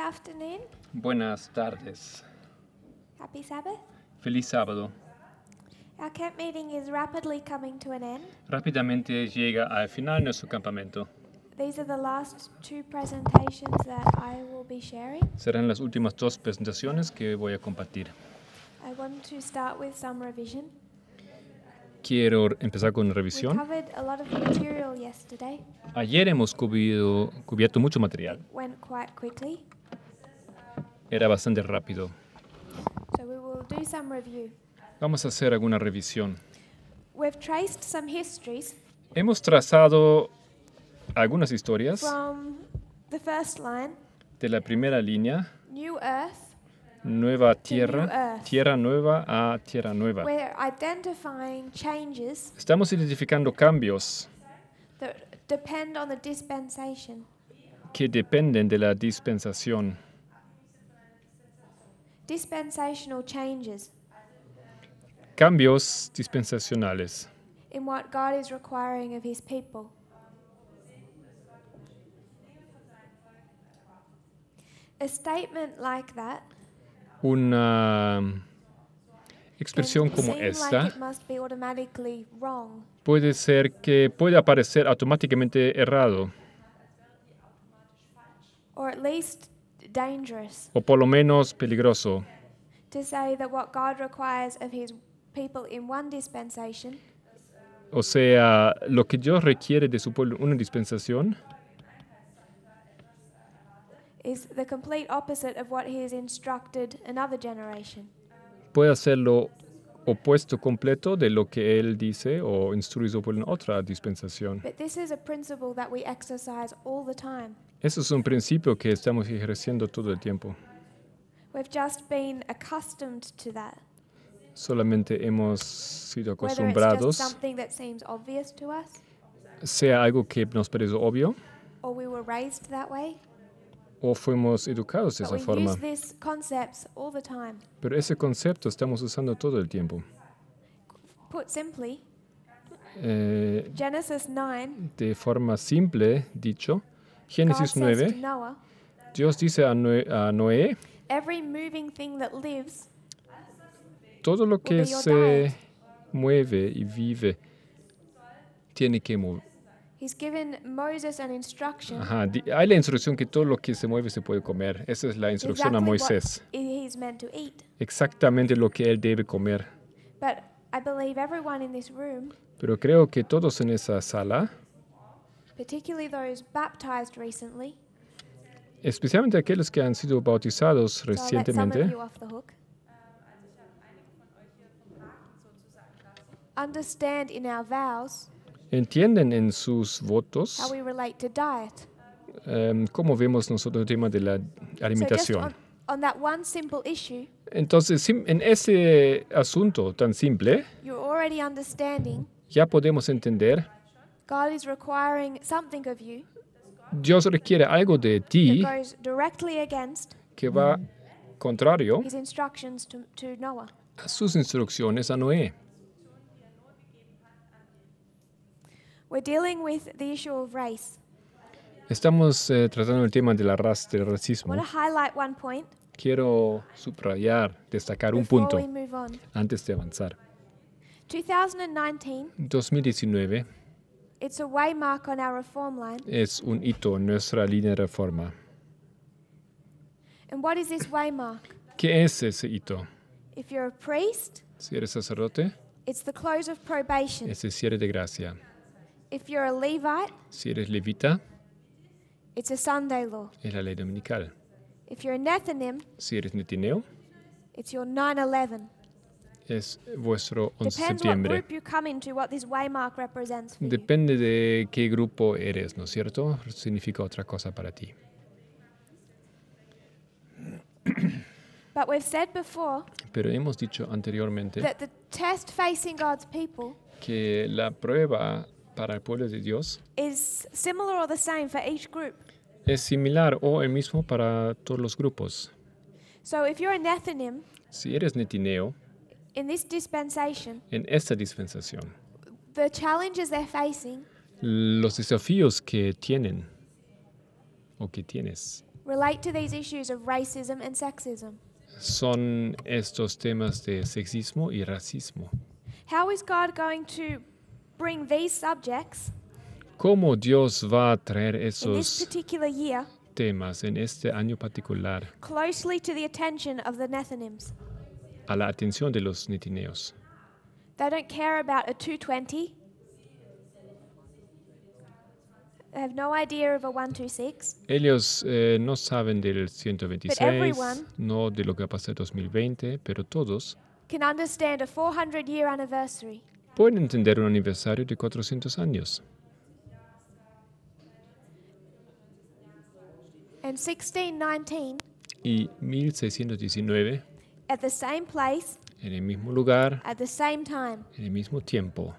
Good afternoon. Buenas tardes. Happy Sabbath. Feliz sábado. Our camp meeting is rapidly coming to an end. Rápidamente llega al final nuestro campamento. These are the last two presentations that I will be sharing. Serán las últimas dos presentaciones que voy a compartir. I want to start with some revision. Quiero empezar con We revisión. covered a lot of material yesterday. Ayer hemos cubido- cubierto mucho material. Went quite quickly, Era bastante rápido. so we will do some review. Vamos a hacer alguna revisión. We've traced some histories Hemos trazado algunas historias from the first line, de la primera línea, New Earth. nueva New tierra, Earth. tierra nueva a tierra nueva. We're identifying changes Estamos identificando cambios that depend on the dispensation. que dependen de la dispensación. Dispensational changes Cambios dispensacionales. in what God is requiring of His people. A statement like that Una can expresión como esta puede ser que puede aparecer automáticamente errado or at least dangerous, o por lo menos peligroso. to say that what God requires of His people in one dispensation O sea, lo que Dios requiere de su pueblo en una dispensación is the complete opposite of what He has instructed another generation. puede ser lo opuesto completo de lo que Él dice o instruye a su pueblo en otra dispensación. Eso es un principio que estamos ejerciendo todo el tiempo. We've just been accustomed to that. Solamente hemos sido Whether it's just acostumbrados, something that seems obvious to us, sea algo que nos parece obvio or we were raised that way. o fuimos educados de But esa we forma. use these concepts all the time. Pero ese concepto estamos usando todo el tiempo. Put simply, Eh, Genesis 9, de forma simple dicho, Génesis says to 9, Noah, Dios dice a Noé, a Noé, every moving thing that lives todo lo que se mueve y vive tiene que mover. He's given Moses an instruction. Ajá, hay la instrucción que todo lo que se mueve se puede comer. Esa es la instrucción a Moisés. i- he's meant to eat. Exactamente lo que él debe comer. But I believe everyone in this room, Pero creo que todos en esa sala, especialmente aquellos que han sido bautizados recientemente, entienden en sus votos how we relate to diet. em, cómo vemos nosotros el tema de la alimentación. on, on that one simple issue, Entonces, en ese asunto tan simple, you're already understanding ya podemos entender, Dios requiere algo de ti goes directly against que va contrario his instructions to, to Noah. a sus instrucciones a Noé. We're dealing with the issue of race. Estamos eh, tratando el tema de la raza, del I racismo. want to highlight one point Quiero subrayar, destacar un before punto we move on. antes de avanzar. 2019, 2019 it's a waymark on our reform line. es un hito en nuestra línea de reforma. And what is this waymark? ¿Qué es ese hito? If you're a priest, Si eres sacerdote, it's the close of probation. es el cierre de gracia. If you're a Levite, Si eres levita, it's a Sunday law. es la ley dominical. If you're a Nethinim, Si eres netineo, it's your 9/11. Es vuestro 11 de septiembre. Depende de qué grupo eres, ¿no es cierto? Significa otra cosa para ti. But we've said before Pero hemos dicho anteriormente that the test facing God's people que la prueba para el pueblo de Dios is similar or the same for each group. es similar o el mismo para todos los grupos. So if you're a Nethinim Si eres netineo, in this dispensation, en esta dispensación, the challenges they're facing los desafíos que tienen o que tienes relate to these issues of racism and sexism? son estos temas de sexismo y racismo. How is God going to bring these subjects ¿Cómo Dios va a traer in this esos particular year temas en este año particular closely to the attention of the Nethinims? A la atención de los nitineos? They don't care about a 220. They have no idea of a 126. Ellos eh, no saben del 126, everyone- no de lo que va a pasar en 2020, pero todos Can understand a 400 year anniversary. pueden entender un aniversario de 400 años. And 1619, Y 1619, at the same place, en el mismo lugar, at the same time, en el mismo tiempo,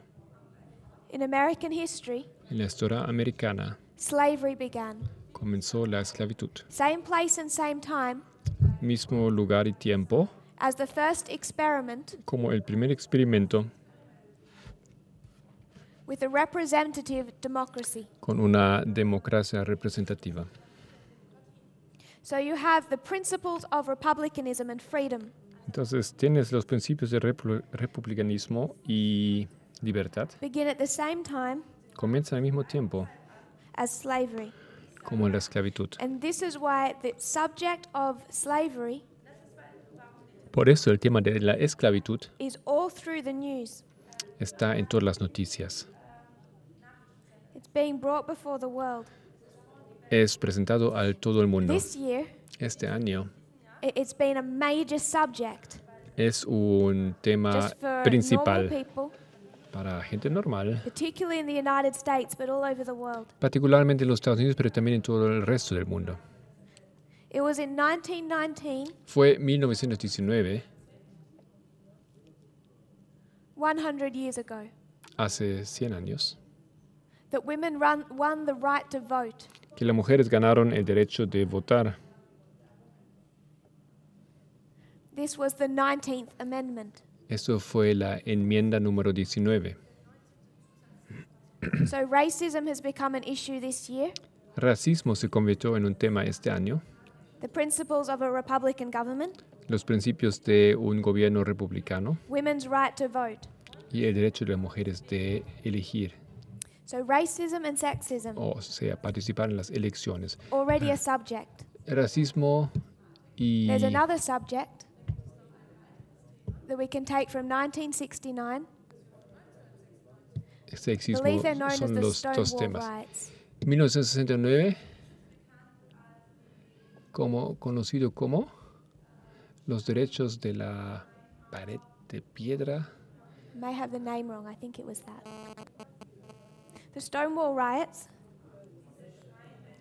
in American history, en la historia americana, slavery began. comenzó la esclavitud. Same place and same time Mismo lugar y tiempo, as the first experiment como el primer experimento with a representative democracy. con una democracia representativa. So you have the principles of republicanism and freedom. Entonces tienes los principios de repu- republicanismo y libertad. begin at the same time Comienzan al mismo tiempo as slavery. como la esclavitud. And this is why the subject of slavery Por eso el tema de la esclavitud is all through the news. está en todas las noticias. It's being brought before the world. Es presentado al todo el mundo. This year, Este año it's been a major subject es un tema principal para gente normal, particularly in the United States, but all over the world. particularmente en los Estados Unidos, pero también en todo el resto del mundo. It was in 1919, Fue 1919, 100 years ago, hace 100 años, that women run, won the right to vote. que las mujeres ganaron el derecho de votar. This was the 19th Amendment. Eso fue la enmienda número 19. So racism has become an issue this year. Racismo se convirtió en un tema este año. The principles of a Republican government, Los principios de un gobierno republicano women's right to vote. y el derecho de las mujeres de elegir, So racism and sexism, o sea, participar en las elecciones. already a subject. Racismo y There's another subject that we can take from 1969. I sexismo they're known as son the los dos Stonewall temas. riots. 1969, como, conocido como los derechos de la pared de piedra. May have the name wrong. I think it was that. The Stonewall riots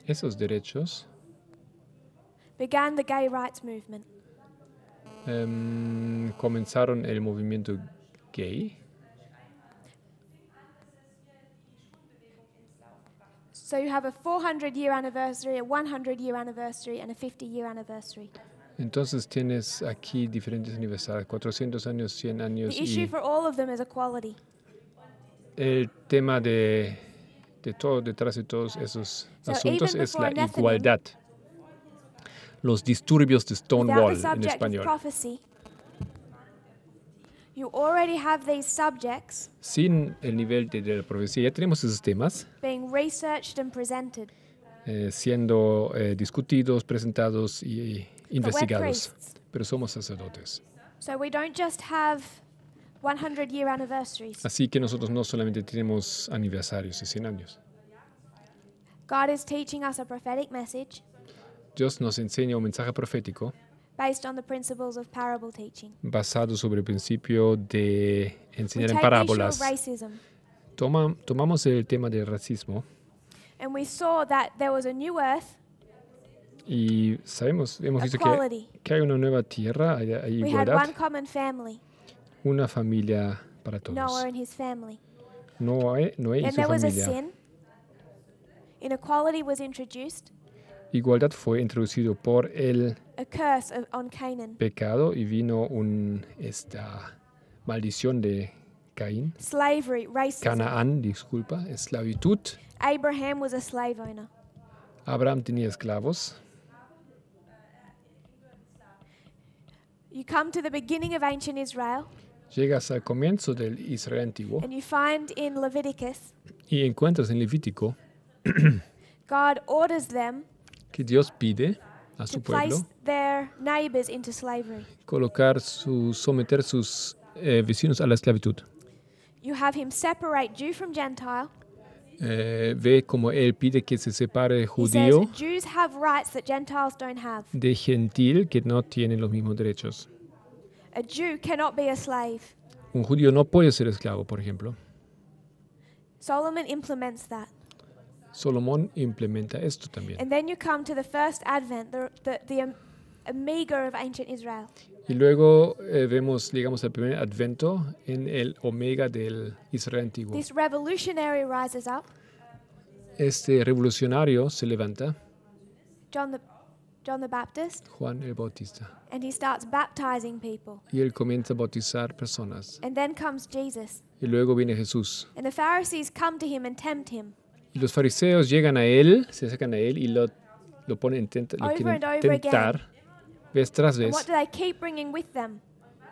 Esos derechos began the gay rights movement. Em, comenzaron el movimiento gay. So you have a 400 year anniversary, a 100 year anniversary, and a 50 year anniversary. Entonces tienes aquí diferentes aniversarios, 400 años, 100 años The issue y for all of them is equality. el tema de, de todo, detrás de todos esos So asuntos even es before la Nephilim, igualdad. Los disturbios de Stonewall en español. prophecy, you already have these subjects Sin el nivel de, de la profecía, ya tenemos esos temas being researched and presented. eh, siendo eh, discutidos, presentados y investigados. Pero somos sacerdotes. So we don't just have 100 year anniversaries. Así que nosotros no solamente tenemos aniversarios de 100 años. God is teaching us a prophetic message Dios nos enseña un mensaje profético based on the principles of parable teaching. basado sobre el principio de enseñar en parábolas. Toma- tomamos el tema del racismo and we saw that there was a new earth, y sabemos, hemos visto que, que hay una nueva tierra, hay, hay igualdad, common family, una familia para todos. Noé, Noé y su familia igualdad fue introducido por el pecado y vino un, esta maldición de Caín. Slavery, Canaán, disculpa, esclavitud. Abraham, was a slave owner. Abraham tenía esclavos. You come to the beginning of ancient Israel. Llegas al comienzo del Israel antiguo. And you find in Leviticus, y encuentras en Levítico. God orders them que Dios pide a su pueblo colocar su, someter sus eh, vecinos a la esclavitud. You have him separate Jew from Gentile. Eh, ve como él pide que se separe judío says Jews have rights that Gentiles don't have. de gentil que no tiene los mismos derechos. A Jew cannot be a slave. Un judío no puede ser esclavo, por ejemplo. Solomon implements that. Salomón implementa esto también. And then you come to the first advent, the, the, the Omega of ancient Israel. Y luego eh, vemos, digamos, el primer advento en el omega del Israel antiguo. This revolutionary rises up, Este revolucionario se levanta, John the, John the Baptist, Juan el Bautista, and he starts baptizing people. y él comienza a bautizar personas. And then comes Jesus. Y luego viene Jesús. And the Pharisees come to him and tempt him. Y los fariseos llegan a él, se acercan a él y lo, lo ponen, tenta- lo quieren tentar vez tras vez. what do they keep bringing with them?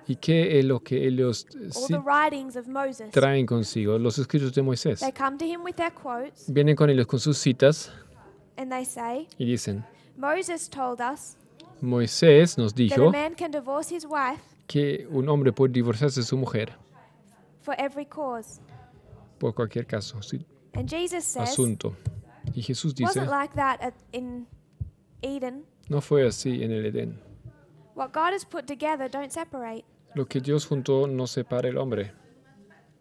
¿Y qué es lo que ellos eh, sí traen consigo? Los escritos de Moisés. Vienen con ellos con sus citas and they say, y dicen, Moses told us Moisés nos dijo man can divorce his wife que un hombre puede divorciarse de su mujer for every cause. por cualquier caso, sí, And Jesus says, asunto. Y Jesús dice, wasn't like that at, in Eden. no fue así en el Edén. What God has put together, don't separate. Lo que Dios juntó no separa el hombre.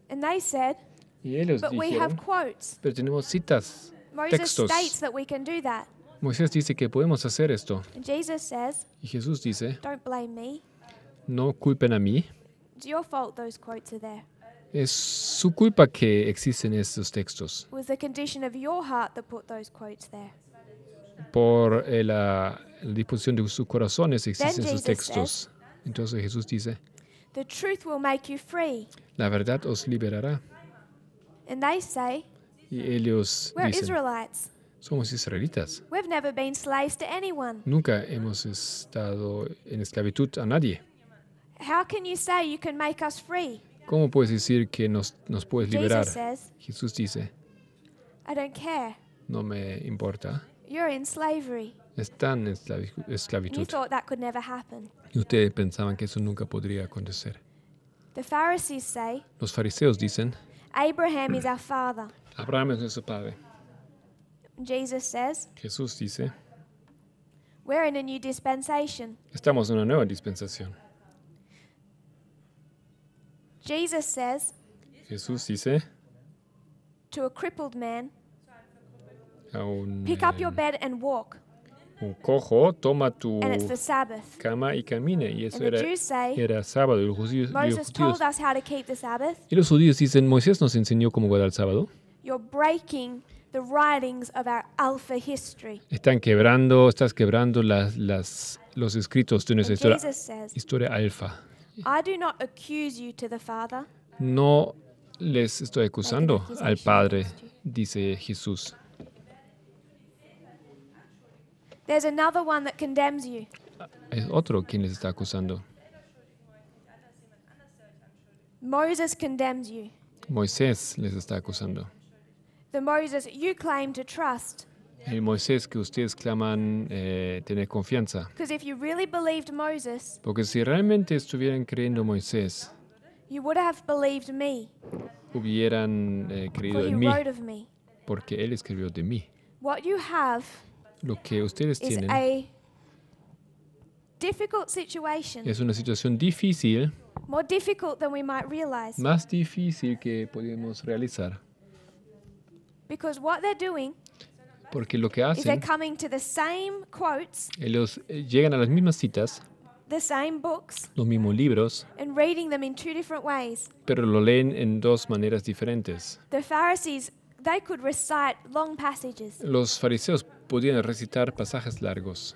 And they said, Y ellos but we have dijeron, quotes. pero tenemos citas. Moses Textos. states that we can do that. Moisés dice que podemos hacer esto. And Jesus says, Y Jesús dice, no culpen a mí. Es su culpa que existen estos textos. It was the condition of your heart that put those quotes there. Por eh, la, la disposición de sus corazones existen esos textos. Entonces Jesús dice, The truth will make you free. la verdad os liberará. And they say, Y ellos dicen, Israelites. somos israelitas. We've never been slaves to anyone. Nunca hemos estado en esclavitud a nadie. ¿Cómo puedes decir que nos, nos puedes liberar? Says, Jesús dice, I don't care. no me importa. You're in slavery. Están en you esclavitud. thought that could never happen. Y ustedes pensaban que eso nunca podría acontecer. The Pharisees say, Los fariseos dicen, Abraham is our father. Abraham es nuestro padre. Jesus says, Jesús dice, We're in a new dispensation. estamos en una nueva dispensación. Jesus says Jesús dice to a crippled man, a un, Pick up your eh, bed and walk. un cojo, toma tu And it's the Sabbath. cama y camine. Y eso And the era, Jews say, era sábado. Y los judíos, Moses told us how to keep the Sabbath. y los judíos dicen, Moisés nos enseñó cómo guardar el sábado. You're breaking the writings of our Alpha history. Están quebrando, estás quebrando las, las, los escritos de And nuestra historia, says, historia alfa. I do not accuse you to the Father. No les estoy acusando al Padre, dice Jesús. There's another one that condemns you. Es otro quien les está acusando. Moses condemns you. Moisés les está acusando. The Moses you claim to trust. El Moisés que ustedes claman eh, tener confianza. Because if you really believed Moses, Porque si realmente estuvieran creyendo Moisés, you would have believed me, hubieran eh, creído en mí, wrote of me. porque Él escribió de mí. What you have Lo que ustedes is tienen a difficult situation, es una situación difícil, more difficult than we might realize. más difícil que podemos realizar. Because what they're doing Porque lo que hacen, coming to the same quotes, ellos eh, llegan a las mismas citas, the same books, los mismos libros, and reading them in two different ways. pero lo leen en dos maneras diferentes. The Pharisees, they could recite long passages. Los fariseos podían recitar pasajes largos.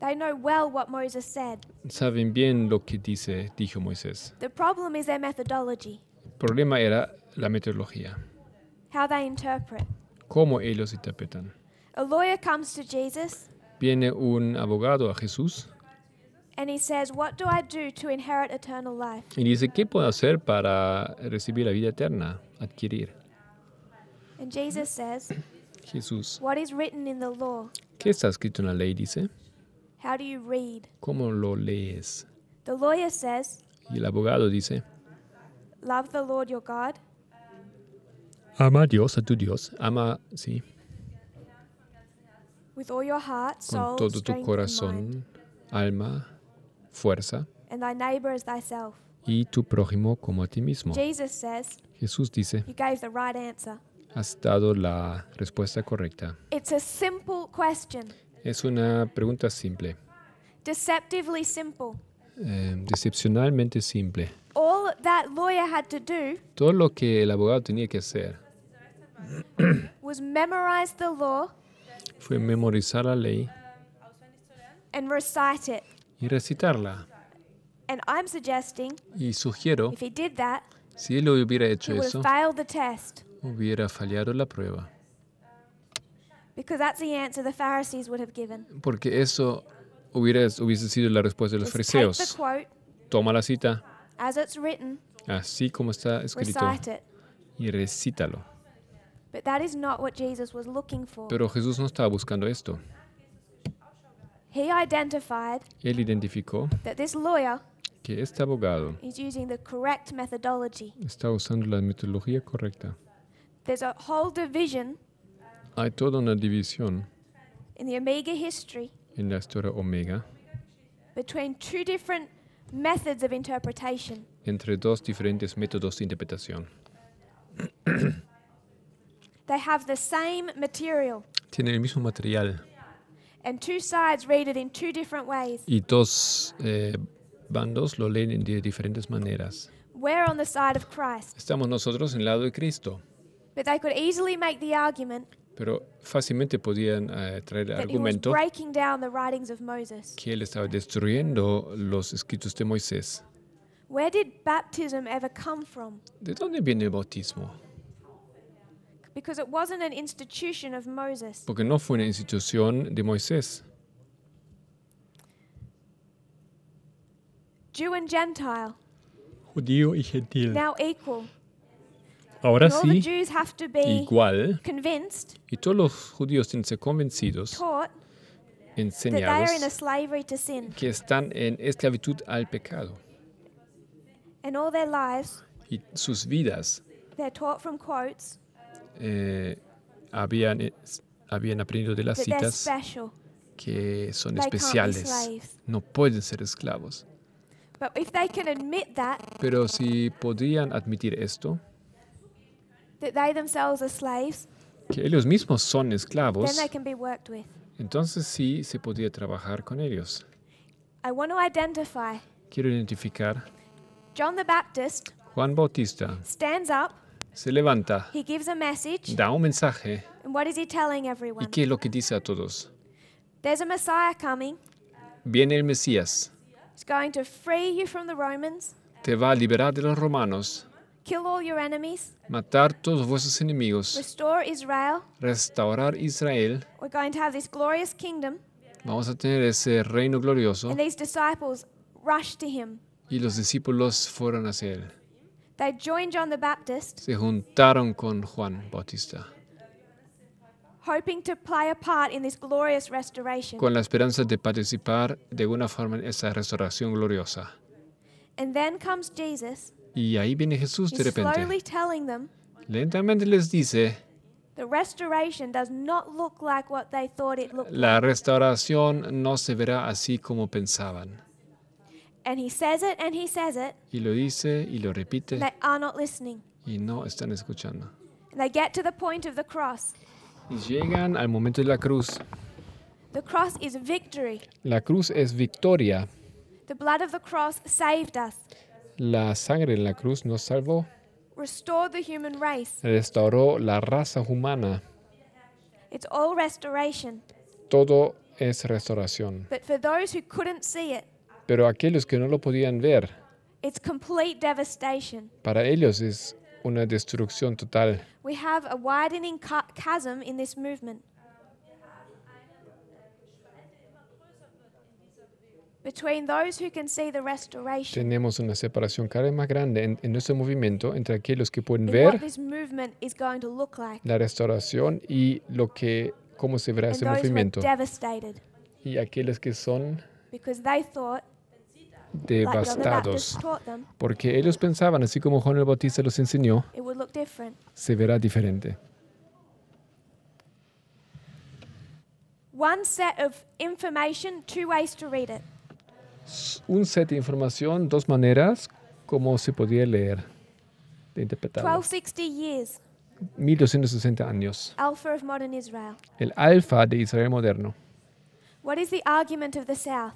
They know well what Moses said. Saben bien lo que dice, dijo Moisés. The problem is their methodology, El problema era la metodología, how they interpret. Cómo ellos interpretan. A lawyer comes to Jesus Viene un abogado a Jesús And he says, What do I do to inherit eternal life? Y dice, ¿qué puedo hacer para recibir la vida eterna, adquirir? And Jesus says, Jesús, What is written in the law? ¿qué está escrito en la ley? Dice, How do you read? ¿cómo lo lees? The lawyer says, Y el abogado dice, Love the Lord your God ama a Dios, a tu Dios, ama, sí, with all your heart, con todo tu corazón, alma, fuerza, and thy neighbor as thyself. y tu prójimo como a ti mismo. Jesus says, Jesús dice, You gave the right answer. has dado la respuesta correcta. It's a simple question, Es una pregunta simple, deceptively simple. eh, decepcionalmente simple. All that lawyer had to do Todo lo que el abogado tenía que hacer was memorize the law fue memorizar la ley and recite it. y recitarla. And I'm suggesting Y sugiero, if he did that, si él hubiera he hecho eso, hubiera fallado la prueba. because that's the answer the Pharisees would have given. Porque eso hubiera, hubiese sido la respuesta de los fariseos. Toma la cita, as it's written, así como está escrito, recite it. y recítalo. Pero Jesús no estaba buscando esto. He identified Él identificó that this lawyer que este abogado is using the correct methodology. está usando la metodología correcta. There's a whole division Hay toda una división in the Omega history en la historia Omega between two different methods of interpretation. entre dos diferentes métodos de interpretación. They have the same material, Tienen el mismo material and two sides read it in two different ways. y dos eh, bandos lo leen de diferentes maneras. We're on the side of Christ, Estamos nosotros en el lado de Cristo, but they could easily make the argument pero fácilmente podían eh, traer argumento breaking down the writings of Moses. que él estaba destruyendo los escritos de Moisés. Where did baptism ever come from? ¿De dónde viene el bautismo? Because it wasn't an institution of Moses. Porque no fue una institución de Moisés. Jew and Gentile, Judío y gentil. now equal. Ahora And all the sí, Jews have to be igual, convinced, y todos los judíos tienen que ser convencidos, taught, that they are in enseñados, slavery to sin. que están en esclavitud al pecado. And all their lives, Y sus vidas they're taught from quotes eh, habían, eh, habían aprendido de las citas que son especiales. No pueden ser esclavos. Pero si podían admitir esto, that they themselves are slaves, que ellos mismos son esclavos, entonces sí se podía trabajar con ellos. I want to identify Quiero identificar John the Baptist Juan Bautista stands up, se levanta, he gives a message, da un mensaje and what is he telling y everyone? qué es lo que dice a todos. There's a Messiah coming. Viene el Mesías, He's going to free you from the Romans, te va a liberar de los romanos, kill all your enemies, matar todos vuestros enemigos, restore Israel. restaurar Israel. We're going to have this glorious kingdom. Vamos a tener ese reino glorioso. And these disciples rushed to him. Y los discípulos fueron hacia él. They joined John the Baptist, Se juntaron con Juan Bautista, hoping to play a part in this glorious restoration. con la esperanza de participar de alguna forma en esa restauración gloriosa. And then comes Jesus. Y ahí viene Jesús de He's slowly repente. telling them Lentamente les dice, the restoration does not look like what they thought it looked la like. restauración no se verá así como pensaban. And he says it and he says it. Y lo dice y lo repite They are not listening. y no están escuchando. And they get to the point of the cross. Y llegan al momento de la cruz. The cross is victory. La cruz es victoria. The blood of the cross saved us, La sangre en la cruz nos salvó, restored the human race. restauró la raza humana. It's all restoration. Todo es restauración. But for those who couldn't see it, Pero aquellos que no lo podían ver, it's complete devastation. para ellos es una destrucción total. We have a widening cha- chasm in this movement. between those who can see the restoration Tenemos una separación cada vez más grande en, en nuestro movimiento entre aquellos que pueden what ver this movement is going to look like, la restauración y lo que cómo se verá and ese those who are movimiento devastated y aquellos que son because they thought, devastados porque ellos pensaban así como Juan el Bautista los enseñó se verá diferente One set of information, two ways to read it. un set de información dos maneras como se podía leer de interpretarlo 1260 years, 1260 años Alpha of modern Israel. el alfa de Israel moderno What is the argument of the South?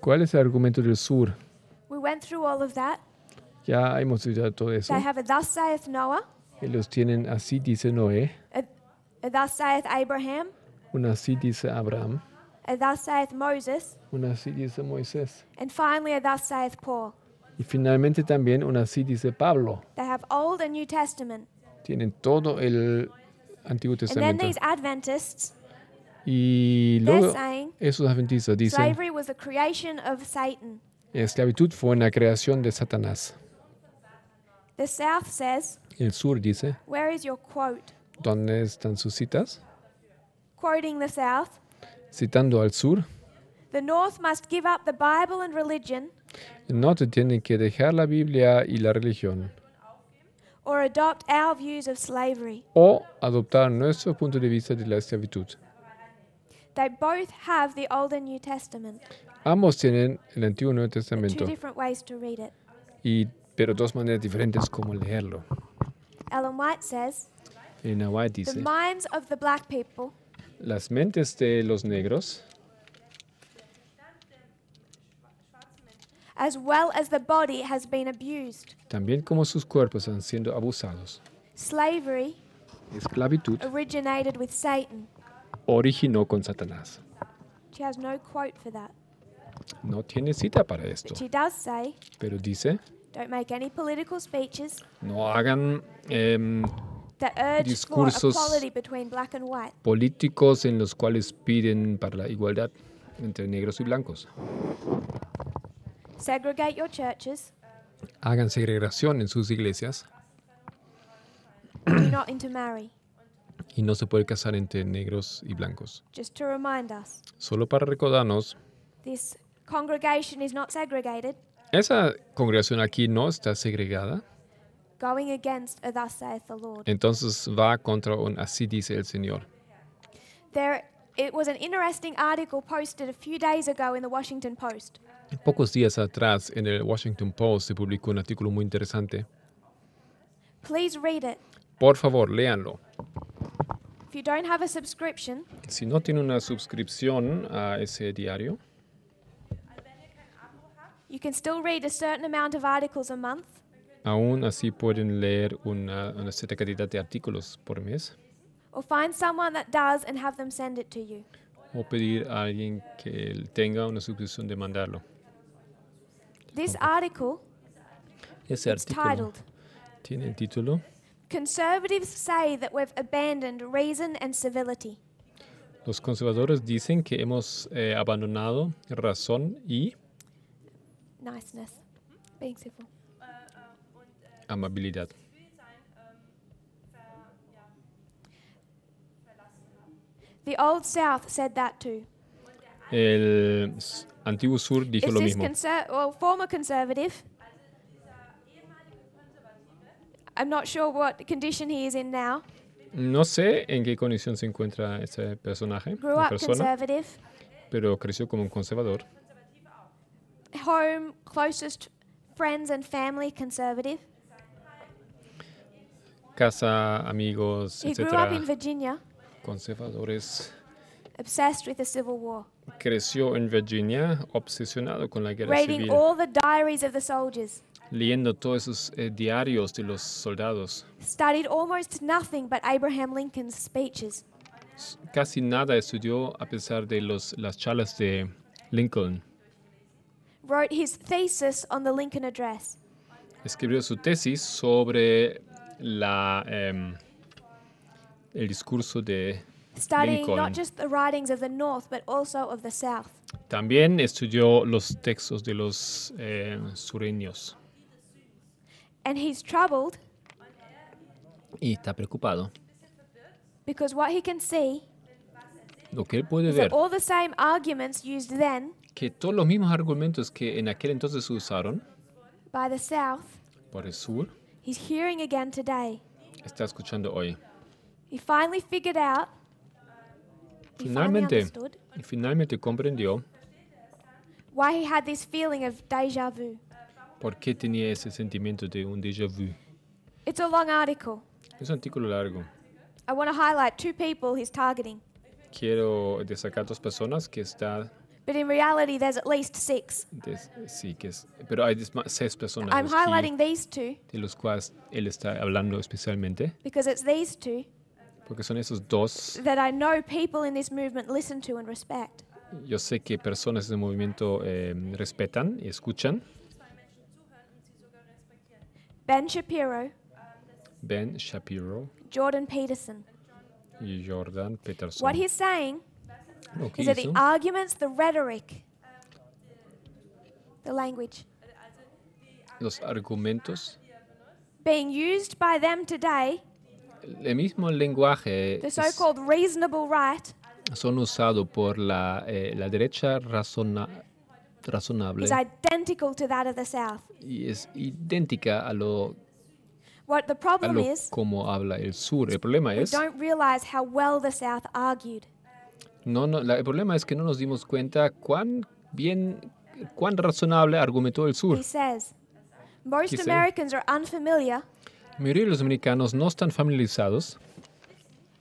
¿Cuál es el argumento del sur? We went through all of that. ya hemos estudiado todo eso. They have a thus saith Noah, ellos tienen así dice Noé. A, a thus saith Abraham, una así dice Abraham. A thus saith Moses, una así dice Moisés. And finally a thus saith Paul. y finalmente también una así dice Pablo. They have Old and New Testament. tienen todo el Antiguo And then Testamento. these Adventists, y luego esos adventistas dicen slavery was the creation of Satan. esclavitud fue una creación de Satanás The South says, el sur dice where is your quote? ¿dónde están sus citas? Quoting the South, citando al sur the North must give up the Bible and religion el norte tiene que dejar la Biblia y la religión or adopt our views of slavery. o adoptar nuestro punto de vista de la esclavitud They both have the Old and New Testament. ambos tienen el Antiguo y Nuevo Two Testamento different ways to read it. y pero dos maneras diferentes como leerlo Ellen White says, Hawaii the dice minds of the black people las mentes de los negros as well as the body has been abused. también como sus cuerpos están siendo abusados Slavery esclavitud originated with Satan. Originó con Satanás She has no quote for that. no tiene cita para esto But she does say, pero dice don't make any political speeches no hagan that urge Discursos- for equality between black and white. políticos en los cuales piden para la igualdad entre negros y blancos Segregate your churches. hagan segregación en sus iglesias do not intermarry. Y no se puede casar entre negros y blancos. Just to remind us, Solo para recordarnos, this congregation is not segregated, esa congregación aquí no está segregada, going against a thus saith the Lord. entonces va contra un así dice el Señor. There, it was an interesting article posted a few days ago in the Washington Post. Pocos días atrás en el Washington Post se publicó un artículo muy interesante. Please read it. Por favor, léanlo. You don't have a subscription, Si no tiene una suscripción a ese diario, you can still read a certain amount of articles a month, aún así pueden leer una, una cierta cantidad de artículos por mes or find someone that does and have them send it to you. o pedir a alguien que tenga una suscripción de mandarlo. This article Ese artículo titled tiene el título Conservatives Say That We've Abandoned Reason and Civility. Los conservadores dicen que hemos eh, abandonado razón y Niceness. Being civil. amabilidad. The Old South said that too. El antiguo sur dijo Is lo this mismo. well, former conservative? I'm not sure what condition he is in now. No sé en qué condición se encuentra ese personaje, Grew up persona, conservative. pero creció como un conservador. Home, closest friends and family conservative. Casa, amigos, He grew up in Virginia, conservadores. obsessed with the Civil War, Creció en Virginia, obsesionado con la guerra reading civil, all the diaries of the soldiers. Leyendo todos esos eh, diarios de los soldados. Studied almost nothing but Abraham Lincoln's speeches. Casi nada estudió a pesar de los, las charlas de Lincoln. Wrote his thesis on the Lincoln Address. Escribió su tesis sobre la, em, el discurso de Lincoln. También estudió los textos de los eh, sureños And he's troubled y está preocupado. because what he can see Lo que él puede ver, all the same arguments used then que todos los mismos argumentos que en aquel entonces se usaron by the South, por el sur, he's hearing again today. está escuchando hoy. He finally figured out, he finally Finalmente, finalmente comprendió why he had this feeling of deja vu. Por qué tenía ese sentimiento de un déjà vu. It's a long article. Es un artículo largo. I want to highlight two people he's targeting, Quiero destacar dos personas que está, but in reality, there's at least six. des- sí, que es, pero hay seis personas I'm highlighting these two de los cuales él está hablando especialmente, because it's these two porque son esos dos. that I know people in this movement listen to and respect. Yo sé que personas del movimiento eh, respetan y escuchan. Ben Shapiro, Ben Shapiro Jordan Peterson. Jordan Peterson. What he's saying is that the arguments, the rhetoric, the language los argumentos, being used by them today, el mismo lenguaje the so called reasonable right, son usados por la, eh, la derecha razona- razonable is identical to that of the South. y es idéntica a lo, What the a problem lo is, como habla el sur. El problema we es, don't realize how well the South argued. no, no, la- el problema es que no nos dimos cuenta cuán bien, cuán razonable argumentó el sur. He says, most Dice- Americans are unfamiliar La mayoría de los americanos no están familiarizados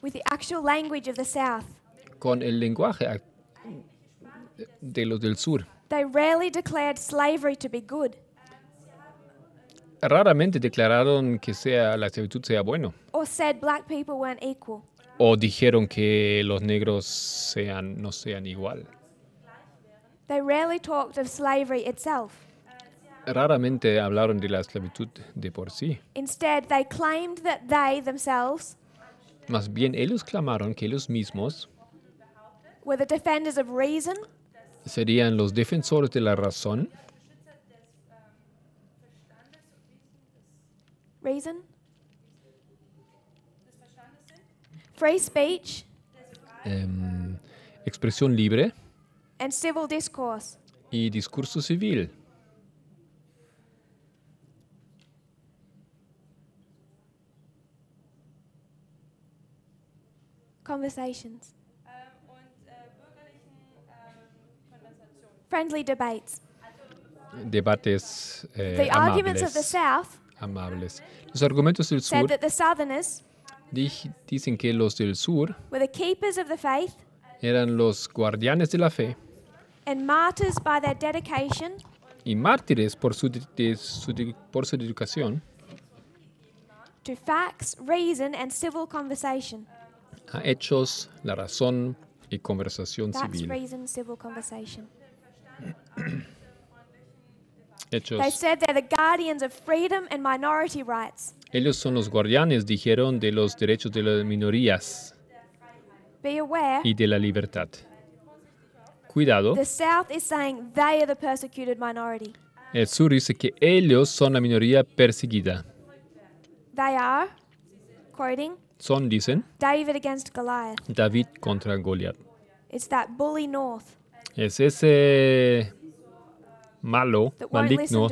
with the actual language of the South. con el lenguaje ac- de los del sur. They rarely declared slavery to be good Raramente declararon que sea, la esclavitud sea bueno or said black people weren't equal. o dijeron que los negros sean, no sean igual. They rarely talked of slavery itself. Raramente hablaron de la esclavitud de por sí. Instead, they claimed that they themselves Más bien ellos clamaron que ellos mismos were the defenders of reason, serían los defensores de la razón, reason, free speech, em, expresión libre. And civil discourse. y discurso civil. Conversations, friendly debates. Debates eh, The arguments of the South amables. Los argumentos del said sur that the dicen que los del sur were the keepers of the faith eran los guardianes de la fe and martyrs by their dedication y mártires por su, de- su de- por su dedicación to facts, reason, and civil conversation. a hechos, la razón y conversación That's civil. reason, civil conversation. Hechos. They said they're the guardians of freedom and minority rights. Ellos son los guardianes, dijeron, de los derechos de las minorías Be aware, y de la libertad. Cuidado, the South is saying they are the persecuted minority. el sur dice que ellos son la minoría perseguida. They are, quoting, Son, dicen, David against Goliath. David contra Goliat. It's that bully North Es ese malo, maligno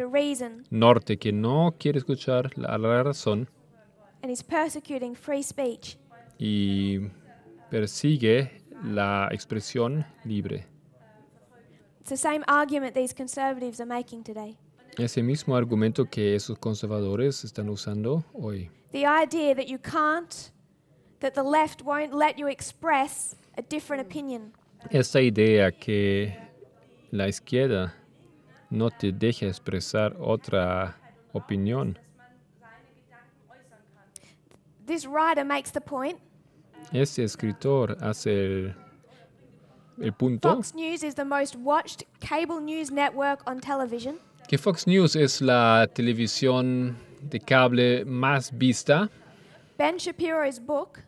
norte que no quiere escuchar la, la razón and is persecuting free speech. y persigue la expresión libre. It's the same argument these conservatives are making today. Ese mismo argumento que esos conservadores están usando hoy. The idea that you can't, that the left won't let you express a different opinion. Esta idea que la izquierda no te deja expresar otra opinión. This writer makes the point Este escritor hace el, el punto Fox News is the most watched cable news network on television. que Fox News es la televisión de cable más vista. Ben Shapiro's book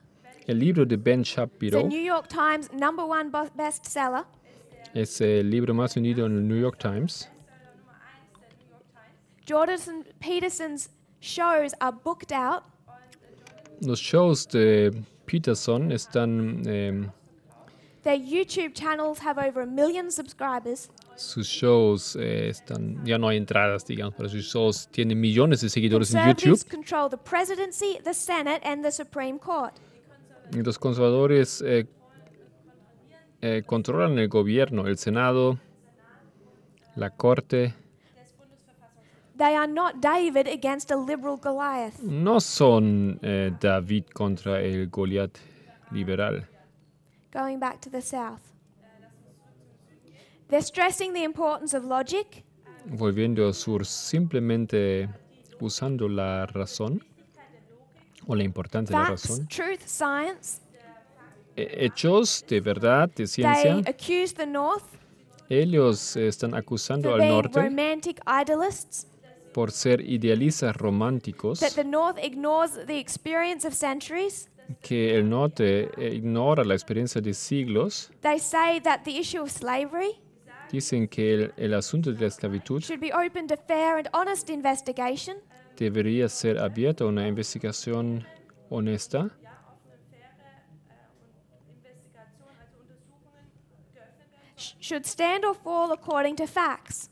El libro de Ben Shapiro New York Times number one bestseller. es el libro más vendido en el New York Times. Jordan Peterson's shows are booked out. Los shows de Peterson están, em, Their YouTube channels have over a million subscribers. sus shows eh, están, ya no hay entradas, digamos, para sus shows. Tienen millones de seguidores en YouTube. Control the presidency, the Senate, and the Supreme Court. Y Los conservadores eh, eh, controlan el gobierno, el Senado, la Corte. They are not David against a liberal Goliath. No son eh, David contra el Goliat liberal. Going back to the South. They're stressing the importance of logic, Volviendo al sur, simplemente usando la razón o la importancia de la razón. truth, science. Eh, Hechos de verdad, de They ciencia. accuse the North Ellos están acusando al norte romantic idealists, por ser idealistas románticos, that the North ignores the experience of centuries. que el norte ignora la experiencia de siglos. They say that the issue of slavery Dicen que el, el asunto de la esclavitud should be open to fair and honest investigation. debería ser abierto a una investigación honesta should stand or fall according to facts.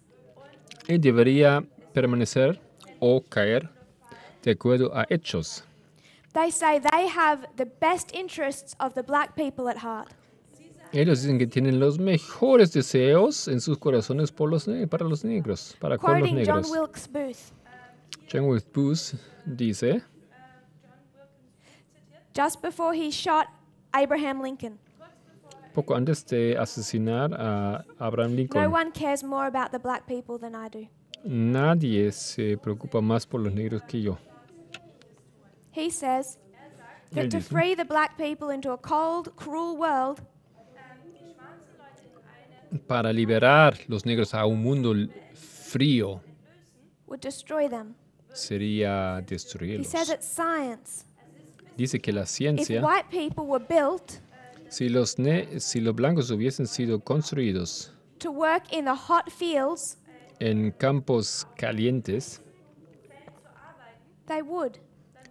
y debería permanecer o caer de acuerdo a hechos. They say they have the best interests of the black people at heart. Ellos dicen que tienen los mejores deseos en sus corazones por los para los negros, para con los Quoting John negros. Wilkes Booth, John Wilkes Booth dice, just before he shot Abraham Lincoln, poco antes de asesinar a Abraham no Lincoln, one cares more about the black people than I do. Nadie se preocupa más por los negros que yo. He says that to free the black people into a cold, cruel world Para liberar los negros a un mundo frío would destroy them. sería He destruirlos. says it's science. Dice que la If ciencia, white people were built si los, ne- si los blancos hubiesen sido construidos to work in the hot fields, en campos calientes, they would.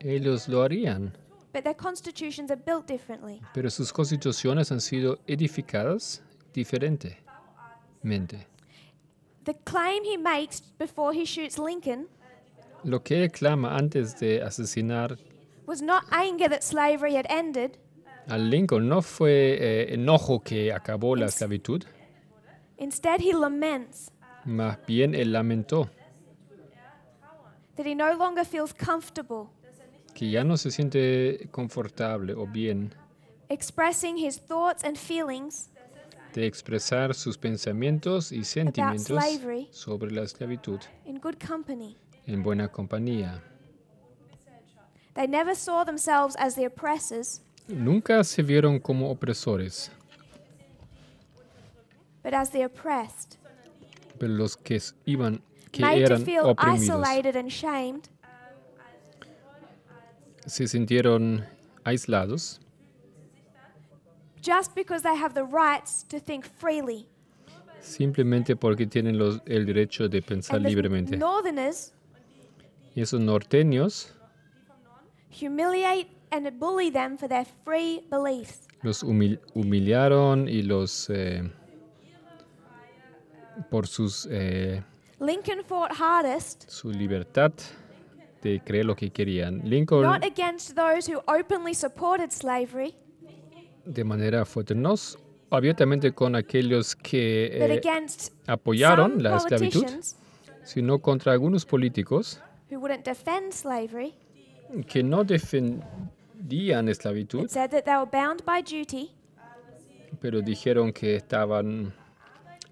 ellos lo harían. But their constitutions are built differently. Pero sus constituciones han sido edificadas diferentemente. The claim he makes before he shoots Lincoln Lo que él clama antes de asesinar was not anger that slavery had ended. a Lincoln no fue eh, enojo que acabó la esclavitud, Instead, he laments más bien él lamentó that he no longer feels comfortable que ya no se siente confortable o bien expressing his thoughts and feelings de expresar sus pensamientos y sentimientos slavery. sobre la esclavitud in good company. en buena compañía. They never saw themselves as the oppressors, Nunca se vieron como opresores, but as the oppressed, pero los que iban, que made to eran feel oprimidos, isolated and shamed se sintieron aislados just because they have the rights to think freely. simplemente porque tienen los- el derecho de pensar And libremente. northerners Y esos norteños humiliate and bully them for their free beliefs. los humil- humillaron y los eh, por sus eh, Lincoln fought hardest su libertad de creer lo que querían. Lincoln not against those who openly supported slavery, de manera fuerte, no abiertamente con aquellos que but eh, against apoyaron some la esclavitud, politicians sino contra algunos políticos who wouldn't defend slavery. que no defendían esclavitud, It said that they were bound by duty pero dijeron que estaban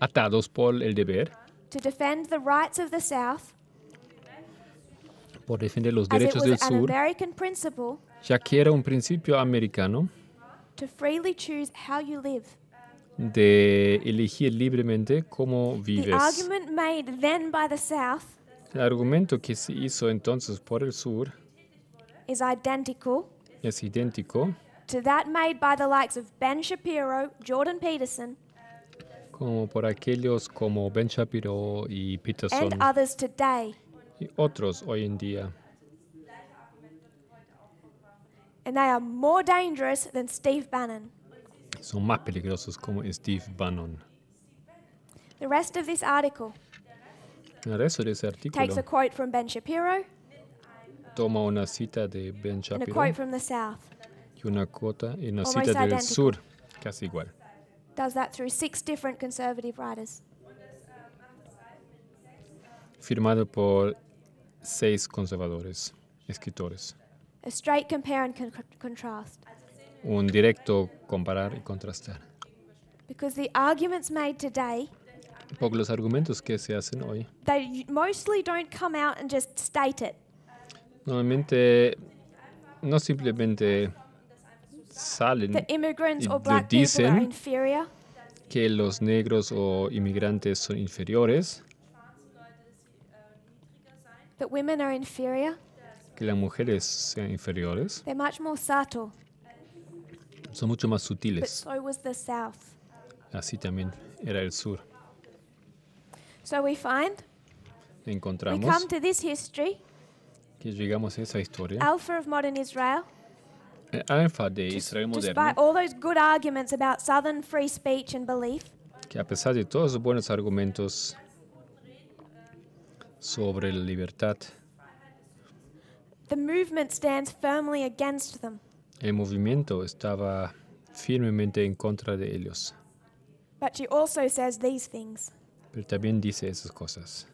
atados por el deber to defend the rights of the South, por defender los derechos del sur, American principle ya que era un principio americano to freely choose how you live. de elegir libremente cómo The argument made then by the South El argumento que se hizo entonces por el sur is identical es idéntico to that made by the likes of Ben Shapiro, Jordan Peterson, como por aquellos como Ben Shapiro y Peterson and others today. y otros hoy en día. And they are more dangerous than Steve Bannon. Son más peligrosos como Steve Bannon. The rest of this article El resto de ese takes artículo a quote from Ben Shapiro toma una cita de Ben and a Shapiro quote from the South. y una, cota, y una Almost cita del identical. sur, casi igual. Does that through six different conservative writers. Firmado por seis conservadores, escritores. A straight compare and con- contrast. Un directo comparar y contrastar. Because the arguments made today, Porque los argumentos que se hacen hoy they mostly don't come out and just state it. normalmente no simplemente salen y dicen inferior. que los negros o inmigrantes son inferiores, that women are inferior. que las mujeres sean inferiores, They're much more subtle, son mucho más but sutiles. so was the South. Así también era el sur. So we find, we Encontramos come to this history, que llegamos a esa historia. Alpha of modern Israel, El alfa de Israel despite moderno, all those good arguments about Southern free speech and belief, que a pesar de todos los buenos argumentos sobre la libertad, the movement stands firmly against them. el movimiento estaba firmemente en contra de ellos. But she also says these things. Pero también dice esas cosas.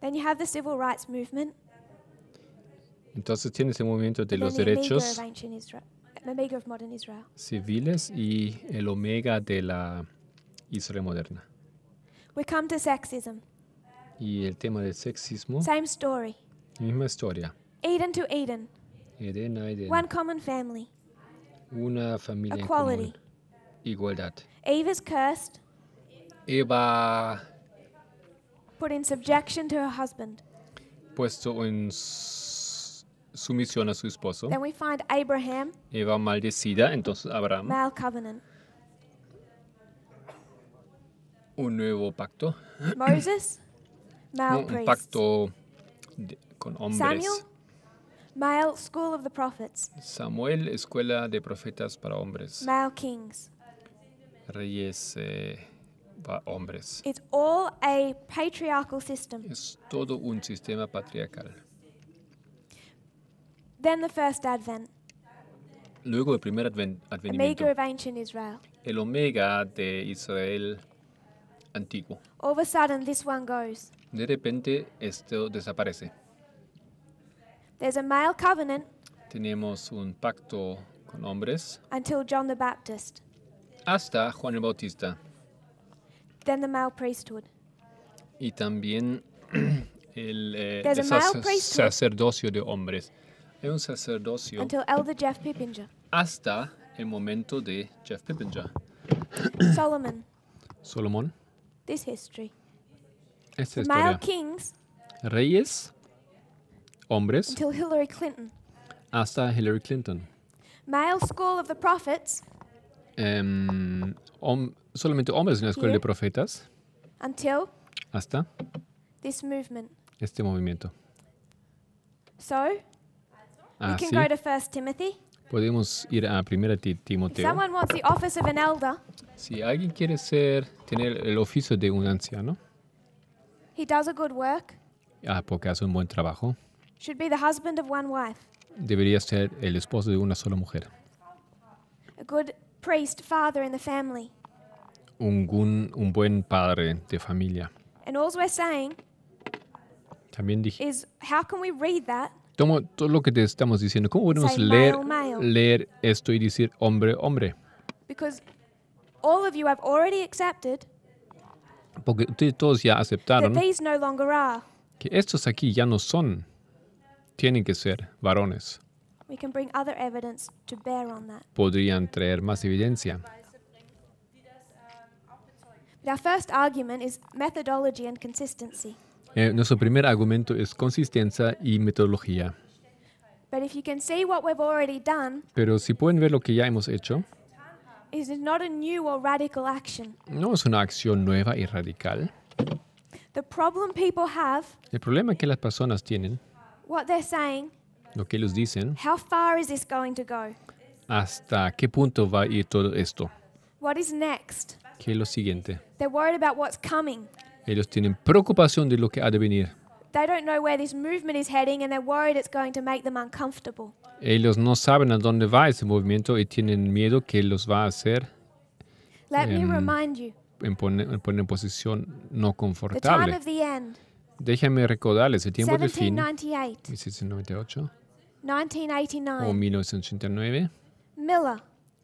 Then you have the civil rights movement, Entonces tienes el movimiento de los derechos civiles y el omega de la Israel moderna. We come to sexism. Y el tema del sexismo, Same story. misma historia. Eden to Eden, Eden, Aiden, one common family, una familia en equality. común, igualdad. Eve is cursed, Eva put in subjection to her husband. puesto en sumisión a su esposo. Then we find Abraham, Eva maldecida, entonces Abraham, male covenant. un nuevo pacto, Moses, male un priest. pacto de- con hombres. Samuel, male school of the prophets, Samuel, escuela de profetas para hombres. male kings. Reyes eh, para hombres. It's all a patriarchal system. Es todo un sistema patriarcal. Then the first advent, Luego el primer adven- advenimiento, Omega of ancient Israel. el omega de Israel antiguo. All of a sudden, this one goes. De repente esto desaparece. There's a male covenant Tenemos un pacto con hombres until John the Baptist, hasta Juan el Bautista then the male priesthood. y también el, eh, sacerdocio de hombres. Hay un sacerdocio Until Elder Jeff Pippinger. hasta el momento de Jeff Pippinger. Solomon, Solomón, this history. esta Male historia. kings Reyes, hombres, until Hillary Clinton. hasta Hillary Clinton. Male school of the prophets Em, hom- solamente hombres en la escuela de Here. profetas until hasta this movement. este movimiento. So, we can go to 1 Timothy. podemos ir a 1 If Timoteo. someone wants the office of an elder, Si alguien quiere ser, tener el oficio de un anciano, he does a good work, ah, porque hace un buen trabajo, should be the husband of one wife, debería ser el esposo de una sola mujer. a good priest, father in the family. Un, gun- un buen padre de familia. And all we're saying También dije, is how can we read that? Tomo todo lo que te estamos diciendo. ¿Cómo podemos Say leer, leer esto y decir hombre, hombre? Because all of you have already accepted Porque ustedes todos ya that aceptaron these no longer are. que estos aquí ya no son, tienen que ser varones. We can bring other evidence to bear on that. Podrían traer más evidencia. But our first argument is methodology and consistency. Eh, nuestro primer argumento es consistencia y metodología. But if you can see what we've already done, Pero si pueden ver lo que ya hemos hecho, it is not a new or radical action. no es una acción nueva y radical. The problem people have, El problema que las personas tienen, what they're saying, lo que ellos dicen, how far is this going to go? hasta qué punto va a ir todo esto. What is next? ¿Qué es lo siguiente? They're worried about what's coming. Ellos tienen preocupación de lo que ha de venir. They don't know where this movement is heading and they're worried it's going to make them uncomfortable. Ellos no saben a dónde va ese movimiento y tienen miedo que los va a hacer Let me Em, remind you. en poner, en posición no the time confortable. of the end, Déjame recordarles el tiempo del fin, 1798, 1798 o 1989, 1989, Miller,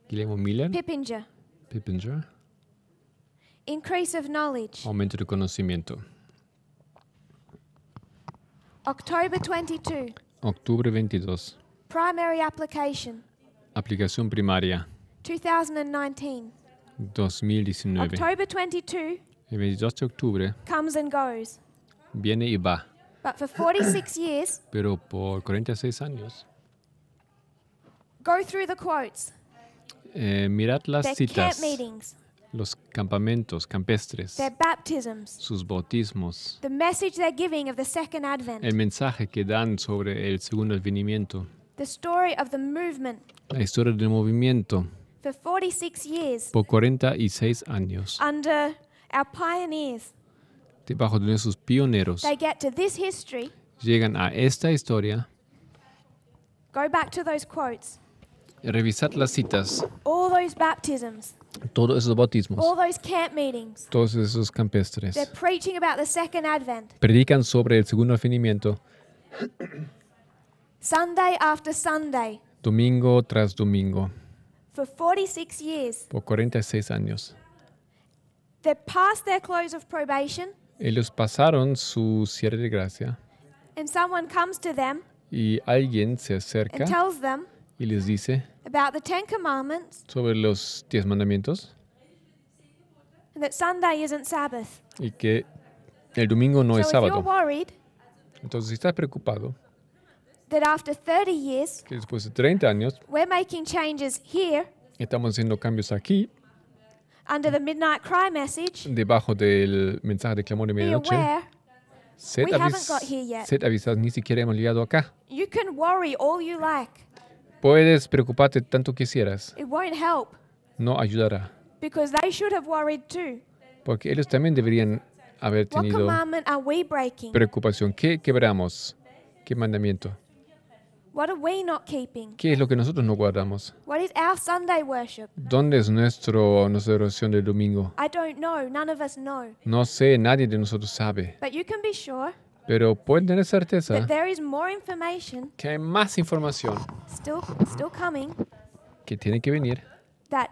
Guillermo Miller, Pippinger, Pippinger, increase of knowledge, aumento de conocimiento. October 22, Octubre 22, primary application, aplicación primaria, 2019. 2019. October 22 El 22 de octubre comes and goes, viene y va, but for 46 years, pero por 46 años. go through the quotes, Eh, mirad las their camp citas, meetings, los campamentos campestres, their baptisms, sus bautismos, the message they're giving of the second advent, el mensaje que dan sobre el segundo advenimiento, the story of the movement. la historia del movimiento For 46 years, por 46 años. under our pioneers, Debajo de nuestros pioneros they get to this history, llegan a esta historia. go back to those quotes, Revisad las citas, all those baptisms, todos esos bautismos, all those camp meetings. todos esos campestres. They're preaching about the second advent, Predican sobre el segundo advenimiento. Sunday after Sunday, domingo tras domingo. For 46 years. por 46 años. They're past their close of probation, Ellos pasaron su cierre de gracia. And someone comes to them y alguien se and acerca tells them y les dice about the Ten Commandments sobre los diez mandamientos and that Sunday isn't Sabbath. y que el domingo no es so if you're sábado. worried Entonces, si estás preocupado that after 30 years que después de 30 años we're making changes here estamos haciendo cambios aquí, under the Midnight Cry message, debajo del mensaje de clamor de medianoche, sed, we haven't avis- got here yet. sed avisados, ni siquiera hemos llegado acá. you can worry all you like. Puedes preocuparte tanto quisieras, It won't help no ayudará, because they should have worried too. porque ellos también deberían haber What tenido commandment are we breaking? preocupación. ¿Qué quebramos? ¿Qué mandamiento? What are we not keeping? ¿Qué es lo que nosotros no guardamos? What is our Sunday worship? ¿Dónde es nuestro, nuestra oración del domingo? I don't know. None of us know. No sé, nadie de nosotros sabe, But you can be sure pero pueden tener certeza que hay más información still still coming que tiene que venir, that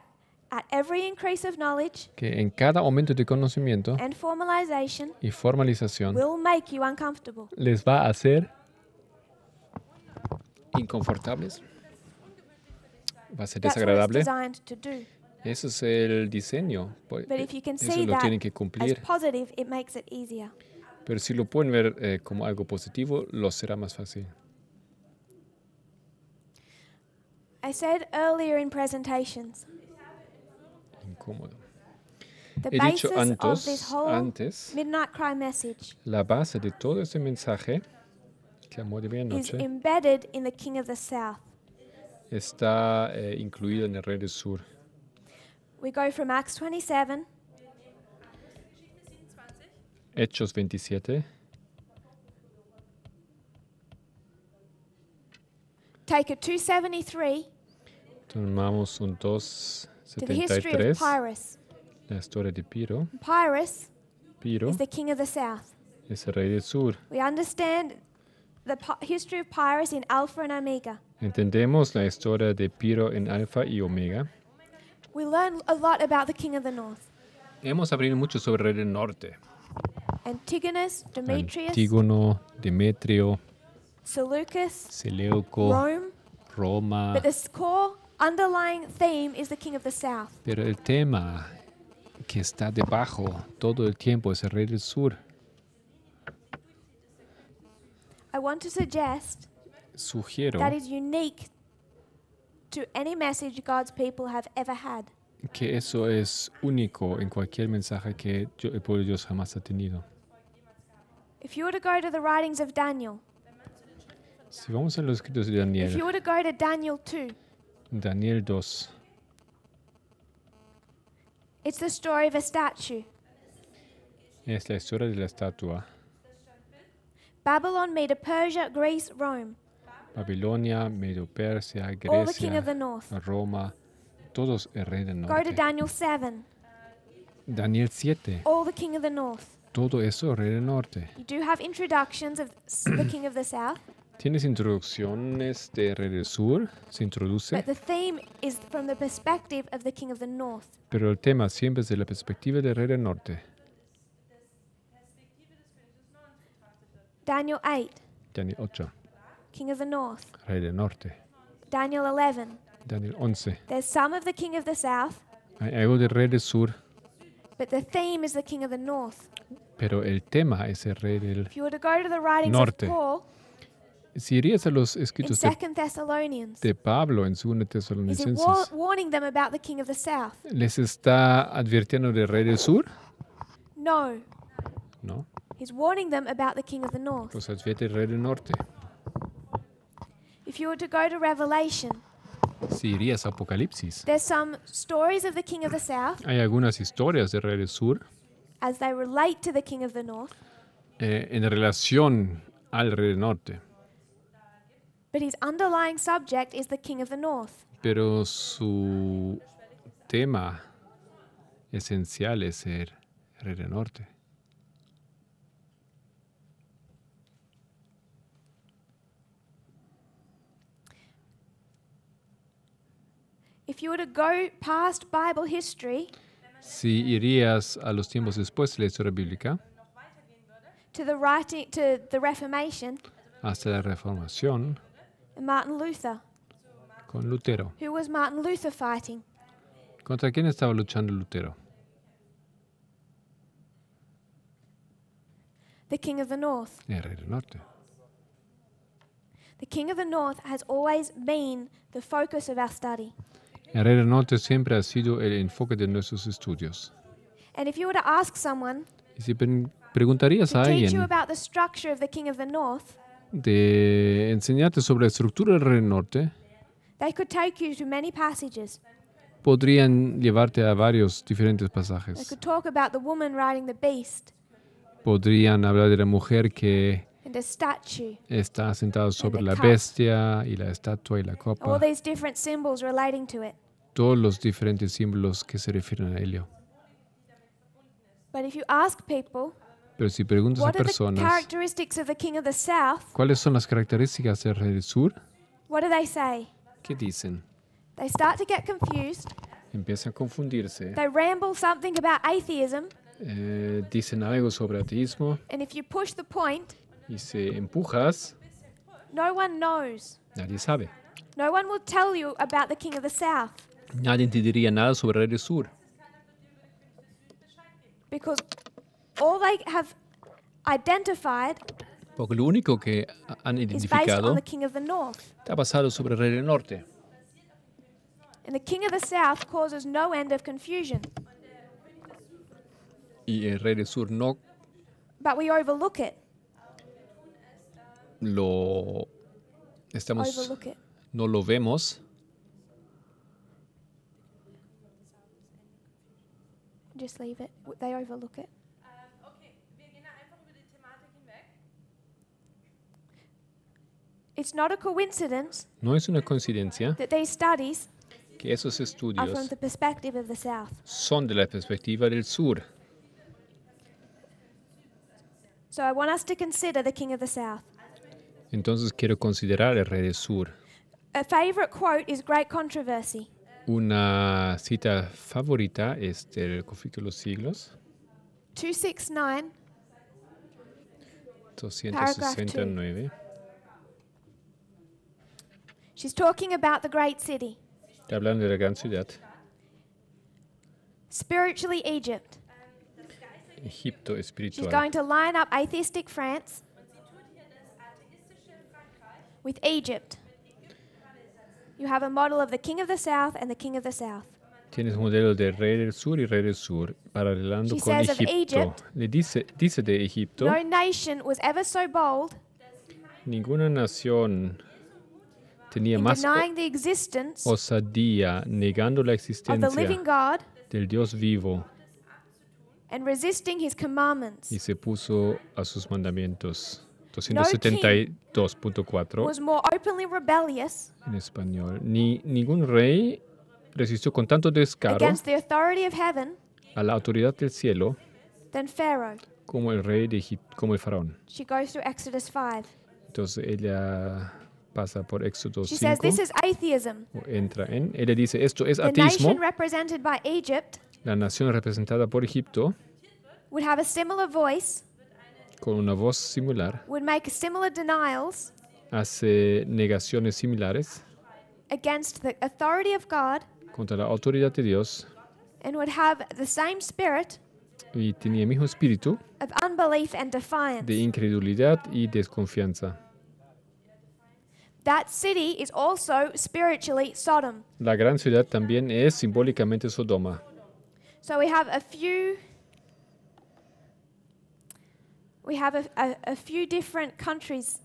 at every increase of knowledge que en cada aumento de conocimiento and formalization y formalización will make you uncomfortable. les va a hacer inconfortables, va a ser desagradable. Eso es el diseño, pues, eso lo tienen que cumplir. positive, it makes it easier. Pero si lo pueden ver eh, como algo positivo, lo será más fácil. I said earlier in presentations, Incómodo. the He dicho antes, this whole antes, Midnight Cry message la base de todo ese mensaje, clamor de is medianoche, embedded in the King of the South. está eh, incluido en el Rey del Sur. We go from Acts 27 Hechos 27, take a 273 tomamos un to the history 273, of Pyrrhus. la historia de Piro. Pyrrhus Piro is the king of the south. es el Rey del Sur. We understand the history of Pyrrhus in Alpha and Omega. Entendemos la historia de Piro en Alfa y Omega. We learn a lot about the king of the north. Hemos aprendido mucho sobre el Rey del Norte. Antigonus, Demetrius, Antígono, Demetrio, Seleucus, Seleuco, Rome. Roma. But this core underlying theme is the king of the south. Pero el tema que está debajo todo el tiempo es el Rey del Sur. I want to suggest sugiero that is unique to any message God's people have ever had. que eso es único en cualquier mensaje que yo- el pueblo de Dios jamás ha tenido. If you were to go to the writings of Daniel, Si vamos a los escritos de Daniel. if you were to go to Daniel 2, Daniel 2, it's the story of a statue. es la historia de la estatua. Babylon, made Medo Persia, Greece, Rome, Babilonia, Medio Persia, Grecia, all the king of the north. Roma, todos el rey del norte. Go to. Daniel 7, Daniel 7, all the king of the north. Todo eso rey del norte. You do have introductions of the king of the south, Tienes introducciones de rey del sur, se introduce, but the theme is from the perspective of the king of the north. pero el tema siempre es de la perspectiva del rey del norte. Daniel 8, Daniel 8, king of the north. rey del norte. Daniel 11, Daniel 11, there's some of the king of the south, hay algo del rey del sur, but the theme is the king of the north. Pero el tema es el rey del... Norte. Si irías a los escritos de, de Pablo en 2 is he wa- Tesalonicenses? ¿les está advirtiendo del rey del sur? No, No, he's warning them about the king of the north. los advierte el rey del norte. If you were to go to Revelation, Si irías a Apocalipsis, there's some stories of the king of the south hay algunas historias del rey del sur as they relate to the king of the north, eh, en relación al rey del norte, but his underlying subject is the king of the north. pero su tema esencial es el rey del norte. If you were to go past Bible history Si irías a los tiempos después de la historia bíblica, to the writing to the Reformation, hasta la Reformación, Martin Luther, con Lutero. who was Martin Luther fighting? ¿Contra quién estaba luchando Lutero? The king of the north. El rey del norte. The king of the north has always been the focus of our study. El rey del norte siempre ha sido el enfoque de nuestros estudios. And if you were to ask someone Y si pre- preguntarías a alguien de enseñarte sobre la estructura del rey del norte, they could take you to many passages. podrían llevarte a varios diferentes They pasajes. could talk about the woman riding the beast Podrían hablar de la mujer que está sentada sobre la bestia y la estatua y la all copa, these different symbols relating to it. todos los diferentes símbolos que se refieren a ello. But if you ask people, Pero si preguntas a personas cuáles son las características del rey del sur, what do they say? ¿qué dicen? They start to get confused. Empiezan a confundirse. They ramble something about atheism, eh, dicen algo sobre ateísmo y si empujas, no one knows. nadie sabe. No one will tell you about the king of the south Nadie te diría nada sobre el rey del sur, because all they have identified porque lo único que han is based identificado the king of the north. está basado sobre el rey del norte. And the king of the south causes no end of confusion. Y el rey del sur no But we overlook it. Lo estamos no lo vemos Just leave it. They overlook it. Hinweg. It's not a coincidence no es una coincidencia that these studies que esos are from estudios the perspective of the south. son de la perspectiva del sur So I want us to consider the king of the south. Entonces quiero considerar el rey del sur. A favorite quote is Great Controversy. una cita favorita es del conflicto de los siglos. 269, 269 she's talking about the great city, está hablando de la gran ciudad. Spiritually Egypt. Egipto She's espiritual. going to line up atheistic France with Egypt. You have a model of the king of the south and the king of the south. Tienes un modelo de rey del sur y rey del sur, paralelando She con says of Egipto. Egypt, Le dice, dice de Egipto, No nation was ever so bold ninguna nación tenía in más denying the existence osadía, negando la of the living existencia God del Dios vivo and resisting his commandments. y se puso a sus mandamientos. No king 272.4 Was more openly rebellious en español. Ni ningún rey resistió con tanto descaro heaven a la autoridad del cielo como el rey de Egipto, como el faraón. She goes through Exodus 5. Entonces ella pasa por Éxodo She 5 says this is atheism. o entra en. Ella dice, esto es ateísmo. Egypt La nación representada por Egipto, would have a similar voice, con una voz similar, would make similar denials hace negaciones similares against the authority of God contra la autoridad de Dios and would have the same spirit y tenía el mismo espíritu of unbelief and defiance. de incredulidad y desconfianza. That city is also spiritually Sodom. La gran ciudad también es simbólicamente Sodoma. So we have a few we have a, a, a few different countries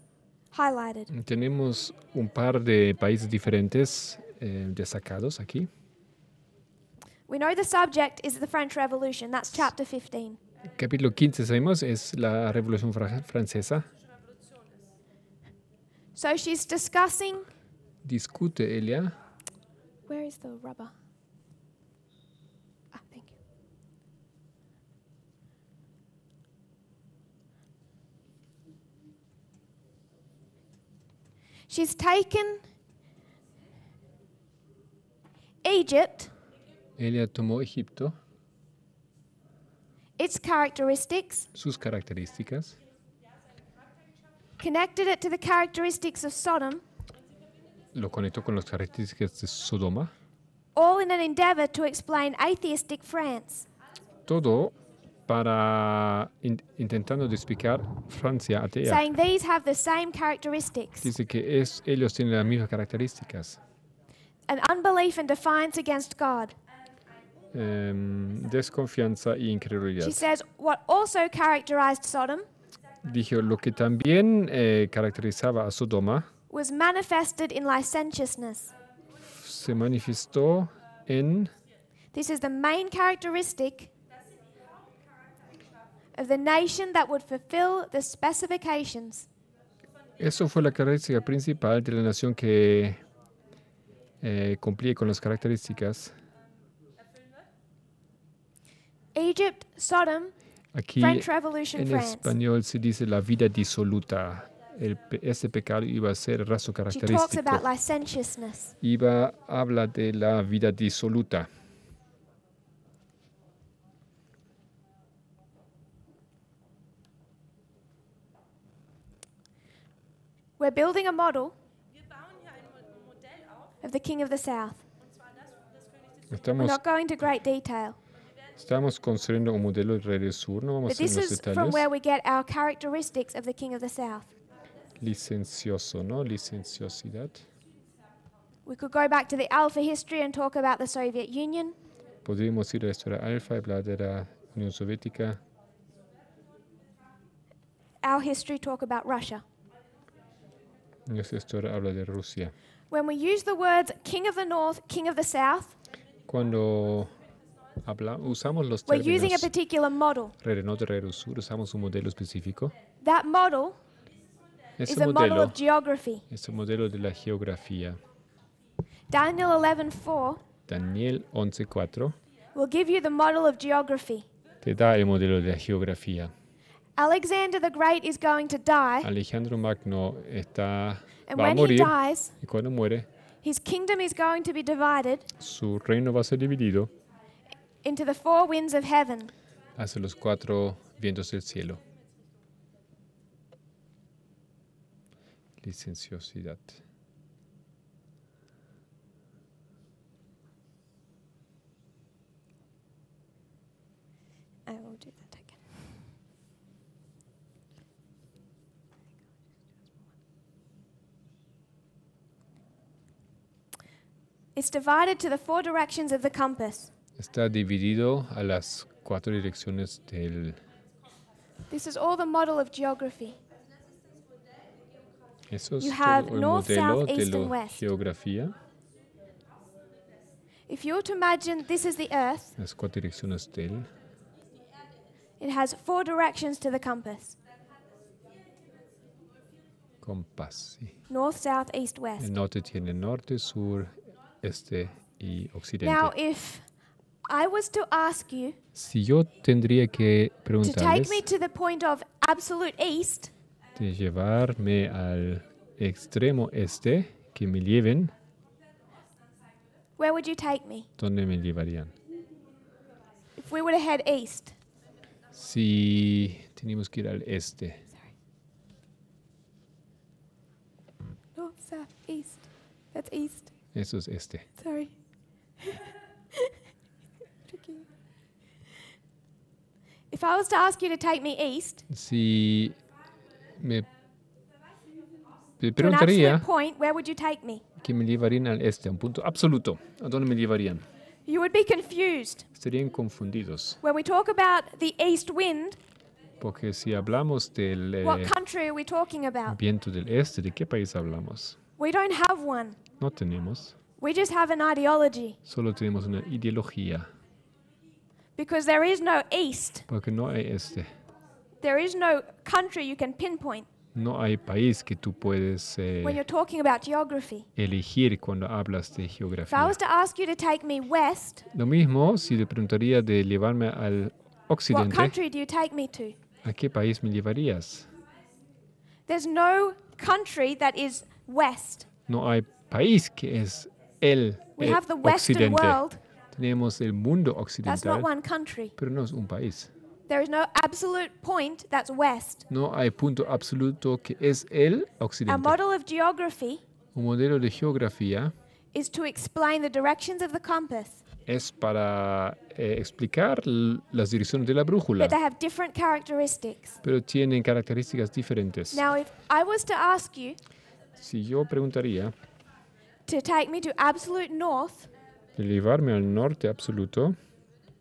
highlighted. Tenemos un par de países diferentes eh, destacados aquí. We know the subject is the French Revolution. That's chapter 15. Capítulo 15 sabemos es la Revolución Fra- Francesa. So she's discussing Discute Elia where is the rubber? Ah, thank you. She's taken Egypt, Elia tomó Egipto, its characteristics, sus características, connected it to the characteristics of Sodom, lo conectó con las características de Sodoma. all in an endeavor to explain atheistic France. Todo para in- intentando de explicar Francia atea. saying these have the same characteristics Dice que es, ellos tienen las mismas características. an unbelief and defiance against God. Em, desconfianza y incredulidad. She says what also characterized Sodom Dijo, lo que también eh, caracterizaba a Sodoma was manifested in licentiousness. se manifestó en This is the main characteristic of the nation that would fulfill the specifications Eso fue la característica principal de la nación que eh, cumplía con las características. Egypt, Sodom, Aquí French Revolution, en France. español se dice la vida disoluta. El ese pecado iba a ser talks característico. about licentiousness. Iba, habla de la vida disoluta. We're building a model Wir bauen hier ein Mo- Modell auf, of the King of the South. und zwar das, das König des We're not going to great detail, estamos construyendo un modelo del Rey del Sur, no vamos but a ir this en los is from where we get our characteristics of the King of the South. Licencioso, ¿no? Licenciosidad. We could go back to the Alpha history and talk about the Soviet Union. Podríamos ir a la historia alfa, hablar de la Unión Soviética. Our history talk about Russia. Historia habla de Rusia. When we use the words King of the North, King of the South, Cuando habla, usamos los we're using a términos particular model. Rey del Norte, Rey del Sur, usamos un modelo específico. That model Ese is a model modelo of geography. es un modelo de la geografía. Daniel 11:4 Daniel 11.4 will give you the model of geography. te da el modelo de la geografía. Alexander the Great is going to die, Alejandro Magno está, and va a when he morir dies, y cuando muere his kingdom is going to be divided su reino va a ser dividido into the four winds of heaven. hacia los cuatro vientos del cielo. Licenciosidad. I will do that It's divided to the four directions of the compass. Está dividido a las cuatro direcciones del... This is all the model of geography. Eso es You have todo el north, modelo south, de east, and la west. geografía. If you were to imagine this is the earth, Las cuatro direcciones del... it has four directions to the compass compás. sí. north, south, east, west. El norte tiene norte, sur, este y occidente. Now, if I was to ask you si yo tendría que to take preguntarles me to the point of absolute east, de llevarme al extremo este, que me lleven, where would you take me? ¿dónde me llevarían? If we were to head east, Si tenemos que ir al este, north, south, east. That's east. Eso es este. Sorry. If I was to ask you to take me east Si me, me preguntaría point, where would you take me? que me llevarían al este, a un punto absoluto, ¿a dónde me llevarían? You would be confused. Estarían confundidos, When we talk about the east wind, porque si hablamos del eh, what country are we talking about? viento del este, ¿de qué país hablamos? We don't have one. No tenemos, We just have an ideology solo tenemos una ideología, because there is no east. porque no hay este, There is no country you can pinpoint no hay país que tú puedes eh, when you're talking about geography. elegir cuando hablas de If I geografía. was to ask you to take me west, Lo mismo si le preguntaría de llevarme al what occidente, country do you take me to? ¿a qué país me llevarías? There's no country that is west. No hay país que es el We eh, have the Western occidente. world. Tenemos el mundo occidental, pero no es un país. There is no absolute point that's west. No hay punto absoluto que es el occidente. model of geography Un modelo de geografía is to explain the directions of the compass, es para eh, explicar las direcciones de la brújula, but they have different characteristics. pero tienen características diferentes. Now, if I was to ask you Si yo preguntaría to take me to absolute north, de llevarme al norte absoluto,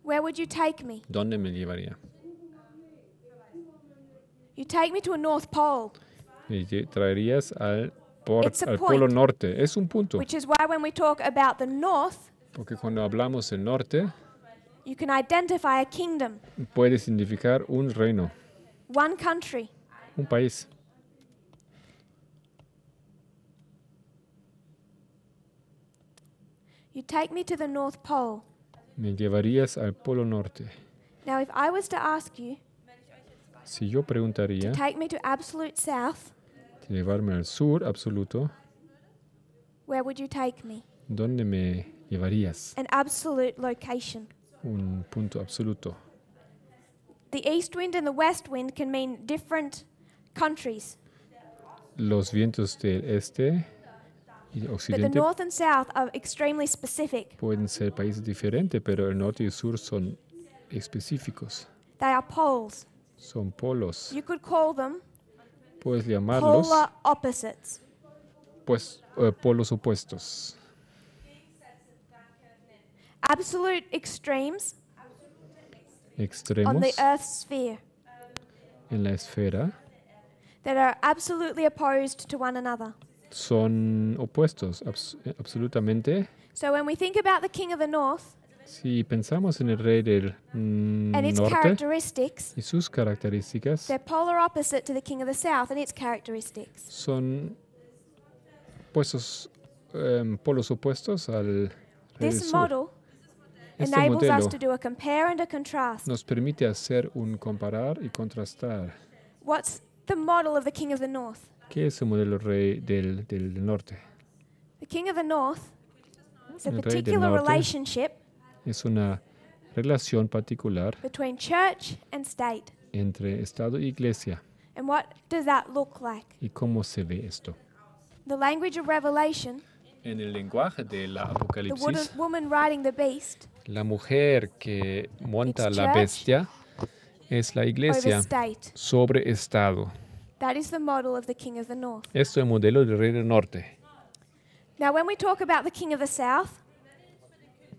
where would you take me? ¿dónde me llevaría? You take me to a north pole, Me traerías al, por- It's a al polo point. norte. Es un punto, which is why when we talk about the north, porque cuando hablamos del norte you can identify a kingdom, puede significar un reino, one country. un país. You take me to the north pole. Me llevarías al polo norte. Now, if I was to ask you Si yo preguntaría to take me to absolute south, llevarme al sur absoluto, where would you take me? ¿dónde me llevarías? An absolute location. Un punto absoluto. The east wind and the west wind can mean different countries, Los vientos del este y but the occidente north and south are extremely specific. pueden ser países diferentes, pero el norte y el sur son específicos. They are poles. Son polos. You could call them Puedes llamarlos polar opposites. pues, eh, polos opuestos. Absolute extremes extremos on the Earth's sphere en la esfera that are absolutely opposed to one another. Son opuestos, abs- eh, absolutamente. So when we think about the king of the north Si pensamos en el rey del mm, and its norte characteristics, y sus características, they're polar opposite to the king of the south and its characteristics. son puestos, em, polos opuestos al rey del This sur. model Este enables us to do a compare and a contrast. nos permite hacer un comparar y contrastar. What's the model of the king of the north? ¿Qué es el modelo rey del, del norte? The king of the north is a El rey del particular norte. relationship Es una relación particular between church and state. entre Estado y Iglesia. And what does that look like? ¿Y cómo se ve esto? The language of Revelation, En el lenguaje de la the woman, Apocalipsis, woman riding the beast la mujer que monta It's la church bestia es la over iglesia state. sobre Estado. That is the model of the king of the north. Esto es el modelo del rey del norte. Now, when we talk about the king of the south,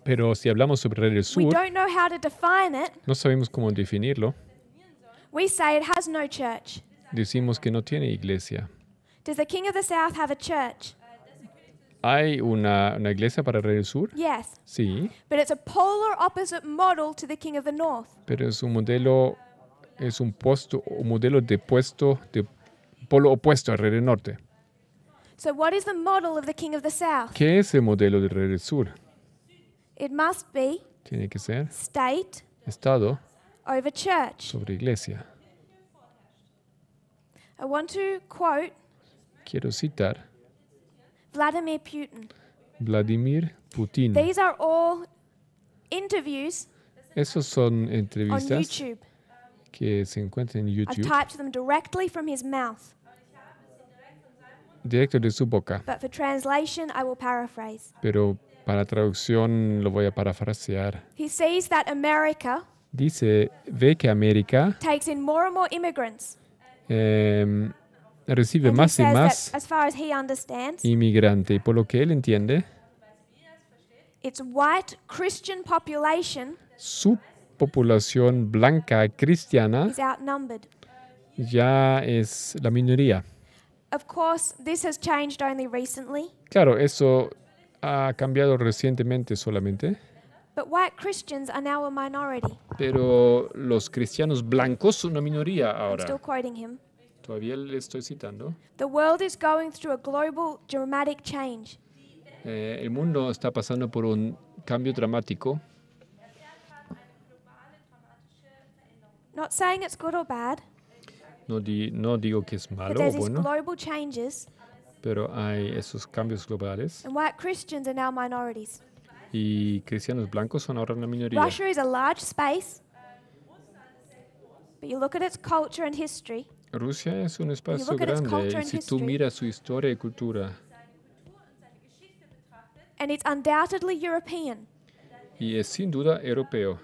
Pero si hablamos sobre el Rey del we Sur, don't know how to define it. no sabemos cómo definirlo. We say it has no church. Decimos que no tiene iglesia. Does the King of the South have a church? ¿Hay una, una iglesia para el Rey del Sur? Yes. Sí, But it's a polar opposite model to the King of the North. pero es un modelo, es un puesto, un modelo de puesto, de polo opuesto al Rey del Norte. So, what is the model of the King of the South? ¿Qué es el modelo del Rey del Sur? It must be Tiene que ser state Estado over church. sobre iglesia. I want to quote Quiero citar Vladimir Putin. Vladimir Putin. These are all interviews Esos son on entrevistas YouTube. que se encuentran en I've YouTube, typed them directly from his mouth, directo de su boca. but for translation, I will paraphrase. Pero para traducción lo voy a parafrasear. He sees that America Dice, ve que América takes in more and more immigrants. em, recibe And he más y says más that, as far as he understands, inmigrante y por lo que él entiende, its white Christian population su población blanca cristiana is outnumbered. ya es la minoría. Claro, eso ha cambiado recientemente solamente, but white Christians are now a minority. pero los cristianos blancos son una minoría ahora. quoting him. Todavía le estoy citando. The world is going through a global dramatic change. Eh, el mundo está pasando por un cambio dramático. Not saying it's good or bad, No, di- no digo que es malo o bueno, changes, pero hay esos cambios globales and white Christians are now minorities. y cristianos blancos son ahora una minoría. Russia is a large space, but you look at its culture and history, Rusia es un espacio grande y si tú miras su historia y cultura and it's undoubtedly European. y es sin duda europeo,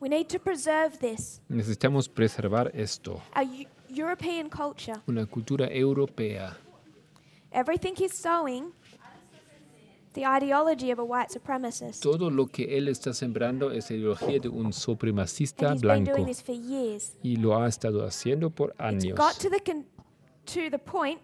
We need to preserve this, necesitamos preservar esto, our European culture. una cultura europea. Everything he's sowing, the ideology of a white supremacist. Todo lo que él está sembrando es la ideología de un supremacista And he's been blanco doing this for years. y lo ha estado haciendo por It's años. got to the con- to the point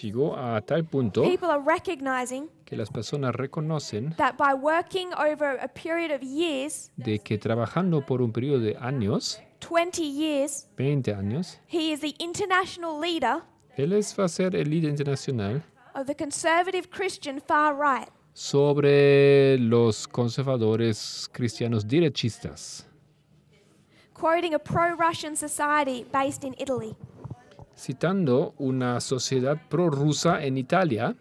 Llegó a tal punto people are recognizing que las personas reconocen that by working over a period of years, de que trabajando por un periodo de años, 20 years, 20 años, he is the international leader él es, va a ser el líder internacional of the conservative Christian far right. sobre los conservadores cristianos derechistas, Quoting a pro Russian society based in Italy. Citando una sociedad prorrusa en Italia,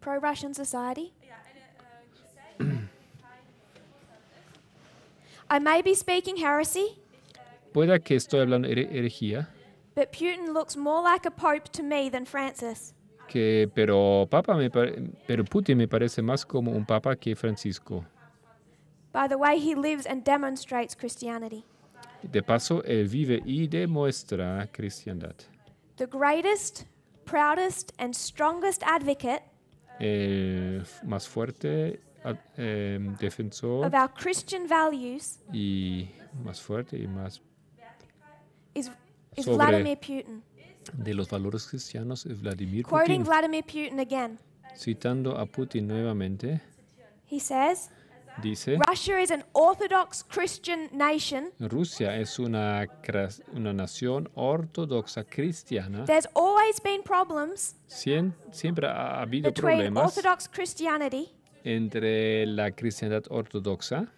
Pro Russian society? I may be speaking heresy, pueda que estoy hablando here- herejía, but Putin looks more like a pope to me than Francis. que, pero, papa me pero Putin me parece más como un papa que Francisco. by the way he lives and demonstrates Christianity. De paso, él vive y demuestra cristiandad. The greatest, proudest, and strongest advocate El más fuerte em, defensor of our Christian values y más fuerte y más is, is Sobre- Vladimir Putin. de los valores cristianos es Vladimir Quoting Putin. Vladimir Putin again, Citando a Putin nuevamente, he says, dice, Russia is an Orthodox Christian nation. Rusia es una, una nación ortodoxa cristiana. There's always been problems Sien- siempre ha habido between problemas Orthodox Christianity entre la cristiandad ortodoxa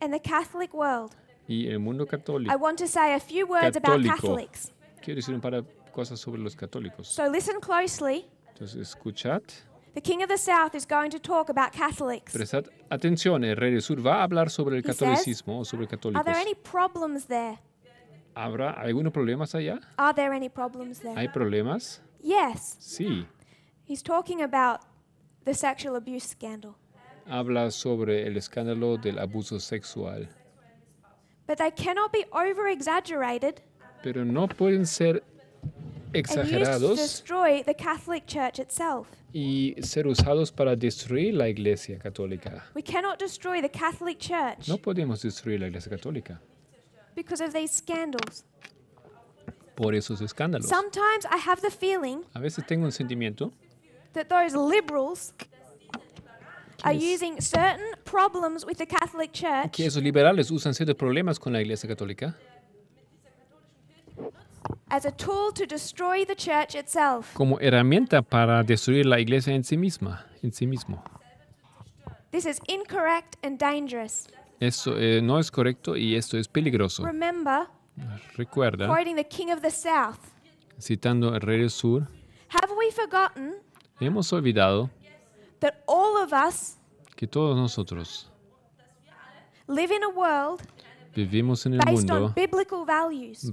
and the Catholic world. y el mundo I católico. want to say a few words about Católico. Catholics. Quiero decir un par de cosas sobre los católicos. So listen closely. Entonces, escuchad, The King of the South is going to talk about Catholics. prestad atención, el rey del sur va a hablar sobre el catolicismo o sobre Are católicos. there any problems there? ¿Habrá algunos problemas allá? Are there any problems there? ¿Hay problemas? Yes. Sí. He's talking about the sexual abuse scandal. Habla sobre el escándalo del abuso sexual, But they cannot be over exaggerated pero no pueden ser exagerados destroy the Catholic Church itself. y ser usados para destruir la Iglesia Católica. We cannot destroy the Catholic Church No podemos destruir la Iglesia Católica because of these scandals. por esos escándalos. Sometimes I have the feeling A veces tengo un sentimiento that those liberals are using certain problems with the Catholic Church que esos liberales usan ciertos problemas con la Iglesia Católica as a tool to destroy the church itself. Como herramienta para destruir la Iglesia en sí misma, en sí mismo. This is incorrect and dangerous. Eso eh, no es correcto y esto es peligroso. Remember, Recuerda, the King of the South, citando el Rey del Sur, have we forgotten hemos olvidado that all of us que todos nosotros live in a world vivimos en el mundo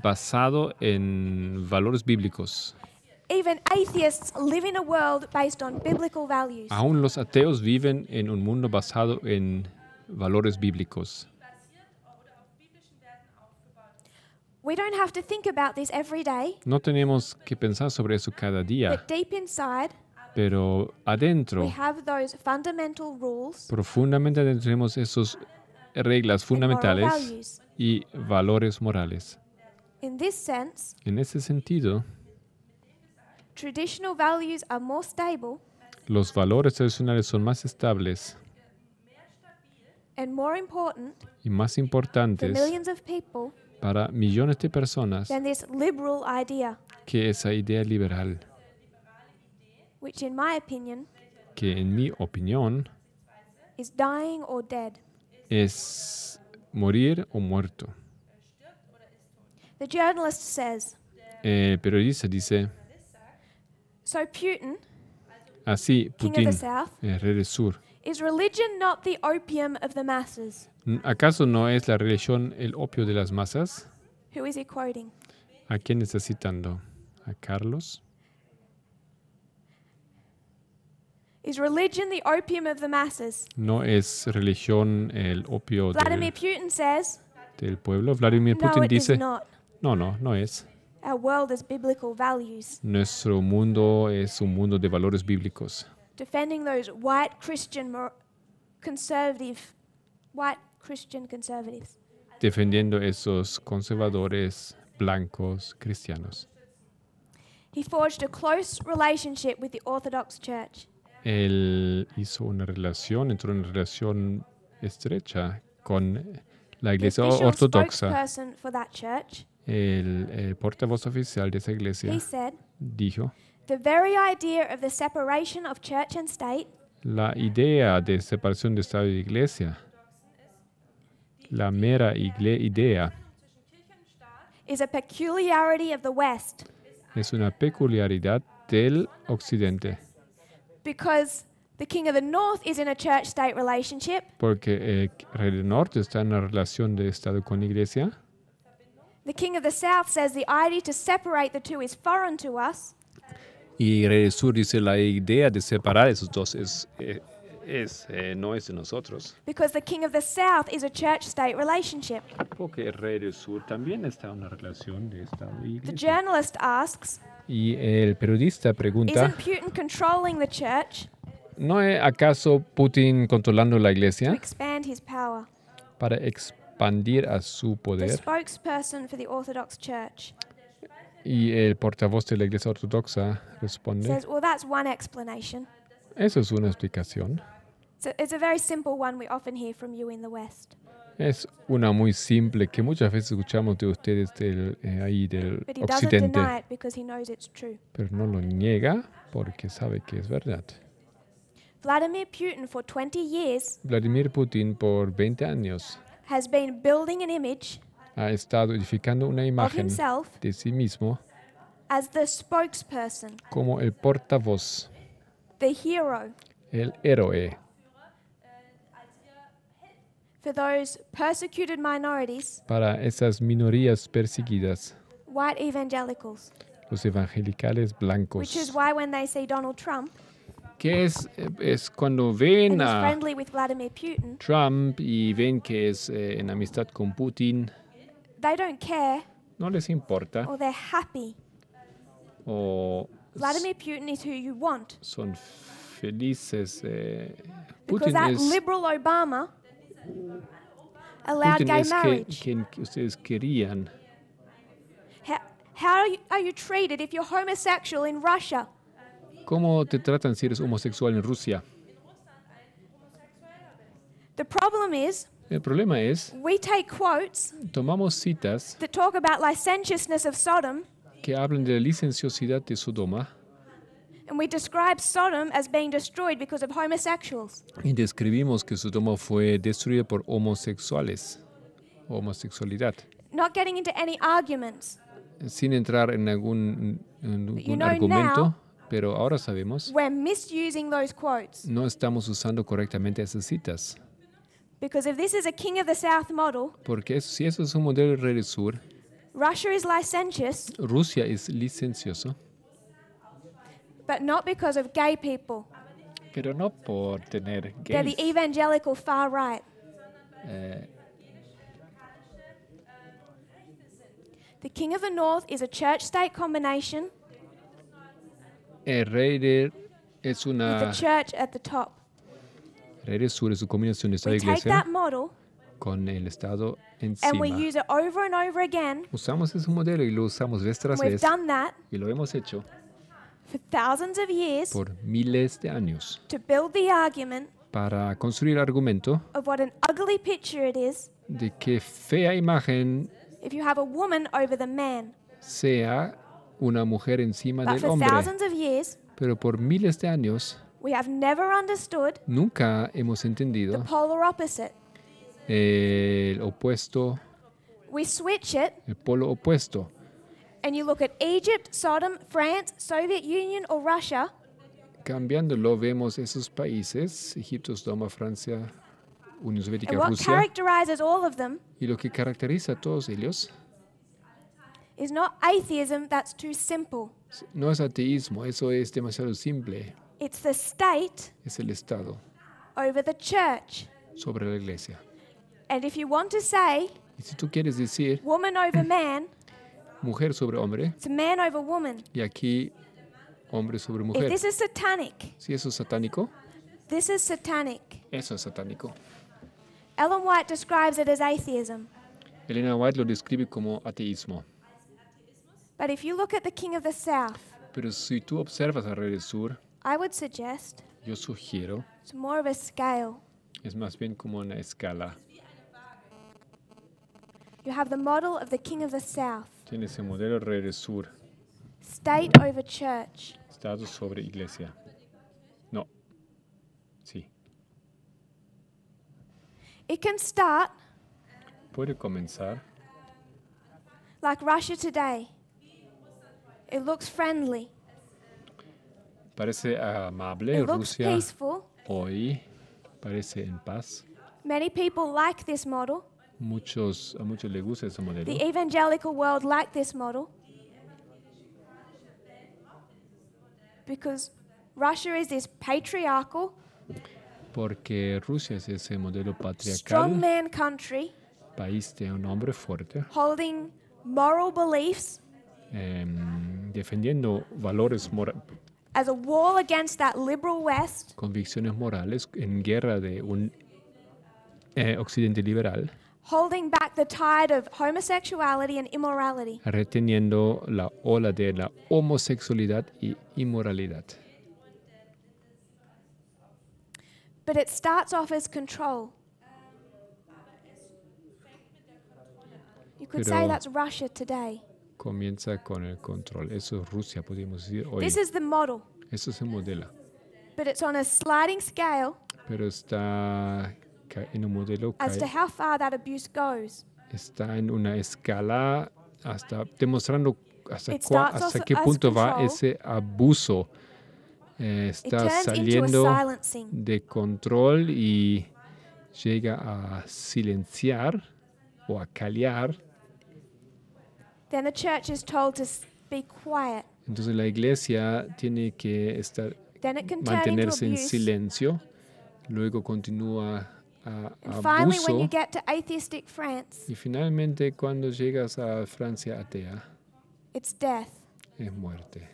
basado en valores bíblicos. Aún los ateos viven en un mundo basado en valores bíblicos. We don't have to think about this every day, No tenemos que pensar sobre eso cada día, but deep inside, pero we adentro, have those fundamental rules profundamente adentro tenemos esas reglas fundamentales y valores morales. En ese sentido, los valores tradicionales son más estables y más importantes para millones de personas que esa idea liberal, que en mi opinión es morir o muerto. The journalist says El periodista dice, So, Putin, así, Putin, the South, el rey del sur, is religion not the opium of the masses? ¿acaso no es la religión el opio de las masas? Who is he quoting? ¿A quién está citando? ¿A Carlos? Is religion the opium of the masses? ¿No es religión el opio Vladimir del, Putin says, del pueblo? Vladimir No, Putin it is dice, not. no, no, no es. Our world is biblical values, Nuestro mundo es un mundo de valores bíblicos, defending those white Christian conservative, white Christian conservatives. defendiendo esos conservadores blancos cristianos. He forged a close relationship with the Orthodox Church. Él hizo una relación, entró en una relación estrecha con la iglesia ortodoxa. spokesperson for that church, El, el portavoz oficial de esa iglesia said, dijo, The very idea of the separation of church and state la idea de separación de Estado y iglesia, la mera idea, is a peculiarity of the West. es una peculiaridad del occidente, because the king of the north is in a church state relationship porque el rey del norte está en una relación de Estado con iglesia The king of the south says the idea to separate the two is foreign to us, y el rey del sur dice la idea de separar esos dos es, eh, es, eh, no es de nosotros. because the king of the south is a church state relationship. Porque el rey del sur también está en una relación de Estado y The iglesia. journalist asks, Y el periodista pregunta, ¿no es acaso Putin controlando la iglesia para expandir a su poder? Y el portavoz de la iglesia ortodoxa responde, eso es una explicación. Es una muy simple que muchas veces escuchamos de ustedes del, eh, ahí del occidente, pero no lo niega porque sabe que es verdad. Vladimir Putin, for 20 years, Vladimir Putin por 20 años has been building an image ha estado edificando una imagen himself de sí mismo as the spokesperson, como el portavoz, the hero. el héroe for those persecuted minorities, para esas minorías perseguidas, white evangelicals. los evangelicales Which is why when they see Donald Trump Que es, es cuando ven a friendly with Vladimir Putin, Trump y ven que es eh, en amistad con Putin, they don't care no les importa or they're happy o Vladimir Putin is who you want. son felices. eh, Because that es, liberal Obama allowed gay marriage. quien que ustedes querían. How, how are, you, are you treated if you're homosexual in Russia? ¿Cómo te tratan si eres homosexual en Rusia? The problem is, El problema es, we take quotes tomamos citas that talk about licentiousness of Sodom que hablan de la licenciosidad de Sodoma and we describe Sodom as being destroyed because of homosexuals. y describimos que Sodoma fue destruida por homosexuales, homosexualidad, Not getting into any arguments. sin entrar en algún, en you algún know argumento, now- pero ahora sabemos, We're misusing those quotes no estamos usando correctamente esas citas. because if this is a King of the South model, Porque si eso es un modelo del Sur, Russia is licentious, Rusia es licencioso, but not because of gay people. pero no por tener They're gays. the evangelical far right. Eh, The King of the North is a church state combination el Rey del es with the una church at the top. Rey del Sur es una combinación de esta We take iglesia that model con el Estado and we use it over and over again. Usamos ese modelo y lo usamos vez tras We've vez done that y lo hemos hecho for thousands of years por miles de años to build the argument para construir argumento of what an ugly picture it is de que fea imagen if you have a woman over the man. sea una mujer encima But del for hombre. thousands of years, Pero por miles de años we have never understood nunca hemos the entendido polar opposite. el opuesto, We switch it, el polo opuesto. And you look at Egypt, Sodom, France, Soviet Union, or Russia, Cambiándolo vemos esos países, Egipto, Sodoma, Francia, Unión Soviética, and what Rusia, characterizes all of them y lo que caracteriza a todos ellos is not atheism that's too simple. no es ateísmo, eso es demasiado simple, It's the state es el Estado over the church. sobre la iglesia. And if you want to say Y si tú quieres decir woman over man, mujer sobre hombre, it's man over woman. y aquí hombre sobre If mujer, this is satanic, si eso es satánico, this is satanic. eso es satánico. Ellen White describes it as atheism. Elena White lo describe como ateísmo. But if you look at the king of the south, Pero si tú observas al Rey del Sur, I would suggest yo sugiero, it's more of a scale. es más bien como una escala. You have the model of the king of the south, Tiene ese modelo Rey del Sur, state over church. Estado sobre iglesia. No. Sí. It can start Puede comenzar like Russia today. It looks friendly. Parece amable, It looks Rusia peaceful. hoy parece en paz. Many people like this model. Muchos, a muchos les gusta ese modelo. The evangelical world like this model. Because Russia is this patriarchal, Porque Rusia es ese modelo strong patriarcal, man country país de un hombre fuerte, holding moral beliefs em, defendiendo valores, mora- as a wall against that liberal West, convicciones morales en guerra de un eh, occidente liberal, holding back the tide of homosexuality and immorality. reteniendo la ola de la homosexualidad y inmoralidad. But it starts off as control. You could say that's Russia today. Comienza con el control. Eso es Rusia, podríamos decir hoy. This is the model, Eso se modela. but it's on a sliding scale Pero está en un modelo, as to cae- how far that abuse goes. está en una escala hasta demostrando hasta, cua- hasta as- qué punto va ese abuso. Eh, está saliendo de control y llega a silenciar o a callar. Then the church is told to s- be quiet. Entonces la iglesia tiene que estar, mantenerse en silencio. Luego continúa a And finally, when abuso. you get to atheistic France, Y finalmente cuando llegas a Francia atea, it's death. es muerte.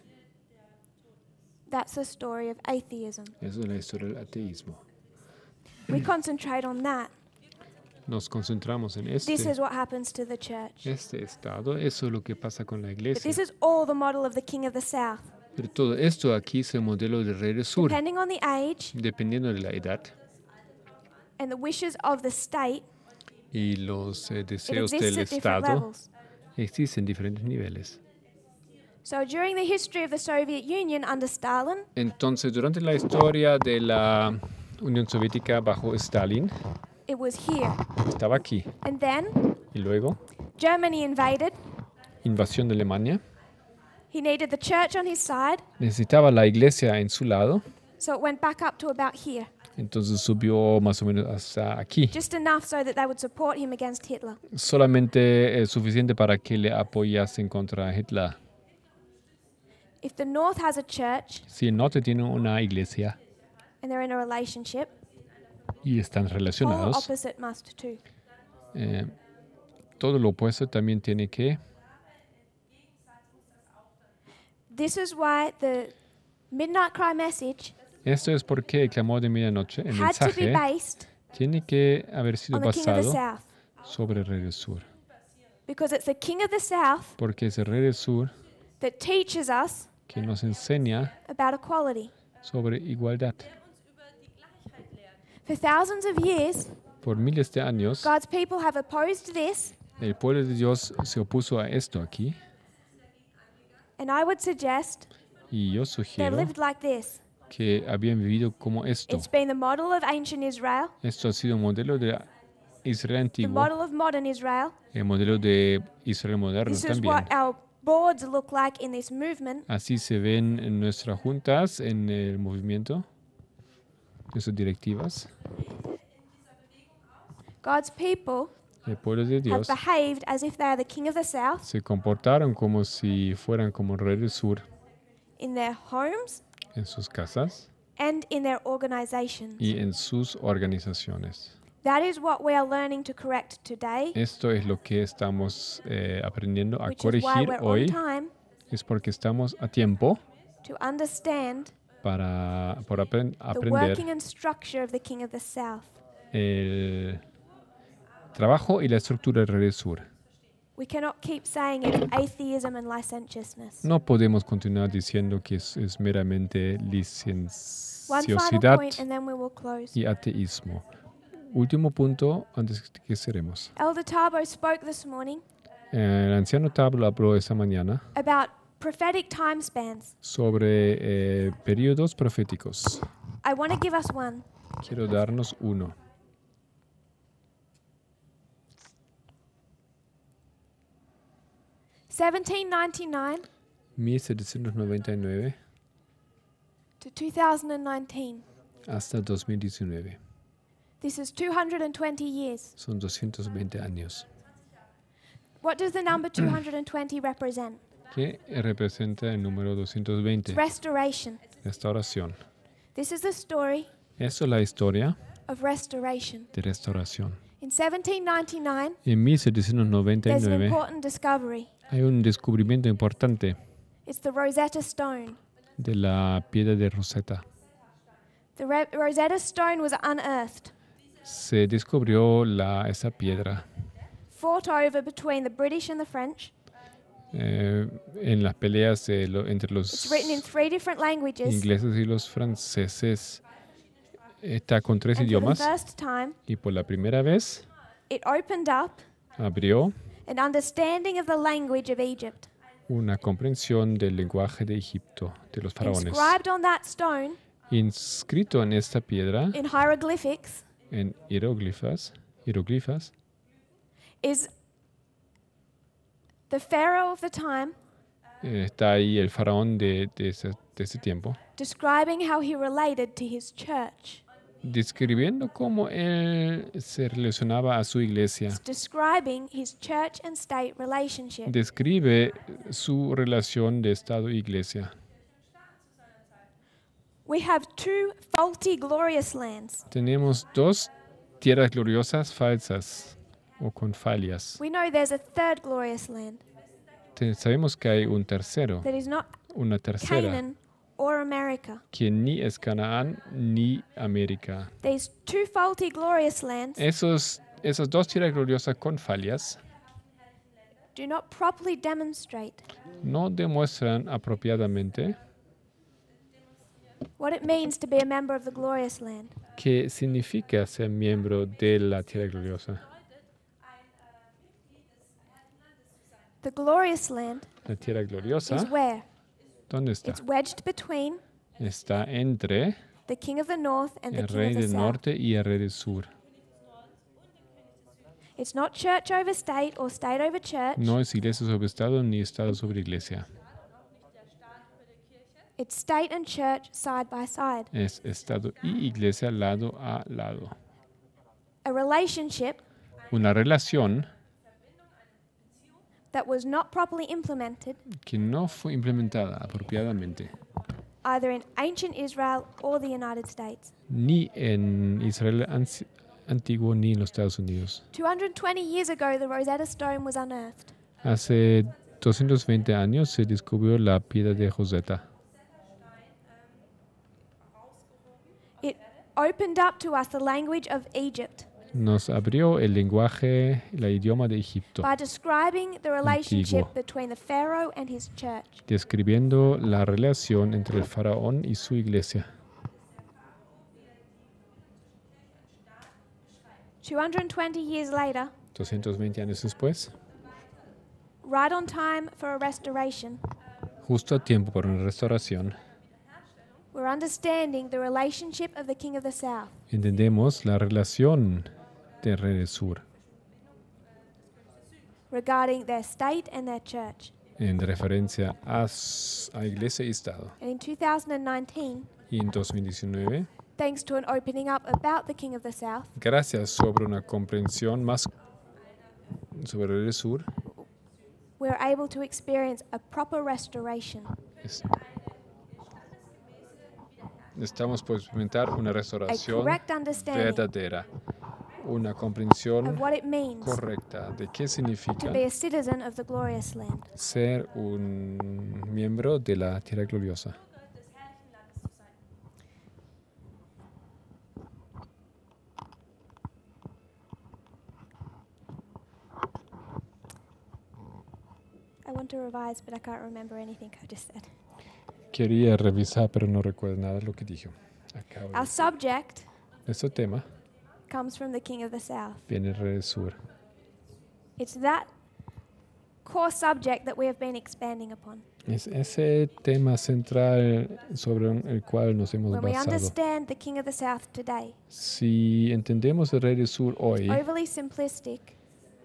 That's the story of atheism. Eso es la historia del ateísmo. We concentrate on that. Nos concentramos en este, This is what happens to the church. este estado. Eso es lo que pasa con la But iglesia. this is all the model of the king of the south. Pero todo esto aquí es el modelo del rey del sur. Depending on the age Dependiendo de la edad and the wishes of the state, y los eh, deseos del Estado, existen diferentes niveles. So during the history of the Soviet Union under Stalin, Entonces, durante la historia de la Unión Soviética bajo Stalin, it was here. estaba aquí. And then Y luego, Germany invaded. invasión de Alemania. He needed the church on his side, Necesitaba la iglesia en su lado. so it went back up to about here. Entonces subió más o menos hasta aquí. Just enough so that they would support him against Hitler. Solamente eh, suficiente para que le apoyasen contra Hitler. If the North has a church Si el norte tiene una iglesia and they're in a relationship, y están relacionados, opposite must too. eh, todo lo opuesto también tiene que This is why the Midnight Cry message Esto es porque el clamor de medianoche, el mensaje, tiene que haber sido basado sobre el rey del sur. Porque es el rey del sur that teaches us que nos enseña about equality. sobre igualdad. For thousands of years, Por miles de años, God's people have opposed this, el pueblo de Dios se opuso a esto aquí and I would suggest y yo they sugiero lived like this. Que habían vivido como esto. It's been the model of ancient Israel, Esto ha sido un modelo de Israel antiguo, el modelo de Israel moderno también. what our boards look like in this movement. Así se ven en nuestras juntas, en el movimiento, nuestras directivas. God's people El pueblo de Dios behaved as if they are the king of the south se comportaron como si fueran como rey del sur in their homes en sus casas and in their organizations. y en sus organizaciones. That is what we are learning to correct today, Esto es lo que estamos eh, aprendiendo a which is why corregir we're on hoy. time Es porque estamos a tiempo to understand para por apren- the aprender working and structure of the king of the south. el trabajo y la estructura del rey del sur. No podemos continuar diciendo que es, es meramente licenciosidad y ateísmo. Último punto antes que cerremos. Elder Tabo spoke this morning El anciano Tablo habló esta mañana about prophetic time spans. sobre eh, periodos proféticos. I want to give us one. Quiero darnos uno. Seventeen ninety nine 1799 to 2019. hasta 2019. This is 220 years. Son 220 años. What does the number 220 represent? ¿Qué representa el número 220? It's restoration. Restauración. This is the story Eso es la historia of restoration. de restauración. In 1799, En 1799. there's an important discovery. Hay un descubrimiento importante It's the Rosetta Stone. de la piedra de Rosetta. The Re- Rosetta Stone was unearthed, Se descubrió la, esa piedra fought over between the British and the French. eh, en las peleas lo- entre los ingleses y los franceses. Está con tres idiomas y por la primera vez it opened up abrió an understanding of the language of Egypt. una comprensión del lenguaje de Egipto, de los faraones. Inscribed on that stone Inscrito en esta piedra, in hieroglyphics en hieroglifas, hieroglifas, is the Pharaoh of the time está ahí el faraón de, de ese, de ese tiempo, describing how he related to his church. Describiendo cómo él se relacionaba a su iglesia. Describe su relación de Estado e iglesia. We have two faulty, glorious lands. Tenemos dos tierras gloriosas falsas o con fallas. We know there's a third glorious land Te- sabemos que hay un tercero, una tercera, or America. que ni es Canaán ni América. These two faulty glorious lands Esos, esas dos tierras gloriosas con fallas do not properly demonstrate no demuestran apropiadamente what it means to be a member of the glorious land. qué significa ser miembro de la tierra gloriosa. The glorious land La tierra gloriosa, is where? ¿Dónde está? It's wedged between Está entre the king of the north and the el king rey of the del south. norte y el rey del sur. It's not church over state or state over church. No es iglesia sobre Estado ni Estado sobre iglesia. It's state and church side by side. Es Estado y iglesia lado a lado. A relationship Una relación that was not properly implemented que no fue implementada apropiadamente either in ancient Israel or the United States. ni en Israel anci- antiguo ni en los Estados Unidos. 220 years ago, the Rosetta Stone was unearthed. Hace 220 años se descubrió la piedra de Rosetta. It opened up to us the language of Egypt Nos abrió el lenguaje, el idioma de Egipto, by describing the relationship Antiguo. between the Pharaoh and his church. describiendo la relación entre el faraón y su iglesia. 220 years later, 220 años después, right on time for a restoration, justo a tiempo para una restauración, we're understanding the relationship of the King of the South entendemos la relación sur. Regarding their state and their church. en referencia a, iglesia y Estado. And in 2019, Y en 2019, thanks to an opening up about the King of the South, gracias sobre una comprensión más sobre el sur, we're able to experience a proper restoration. es- estamos por experimentar una restauración verdadera, una comprensión correcta de qué significa ser un miembro de la tierra gloriosa. I want to revise, but I can't remember anything I just said. Quería revisar, pero no recuerdo nada de lo que dijo. Acabo de Este tema comes from the King of the South. viene del sur. It's that core subject that we have been expanding upon. Es ese tema central sobre el cual nos hemos When we basado. understand the King of the South today, Si entendemos el rey del sur hoy, overly simplistic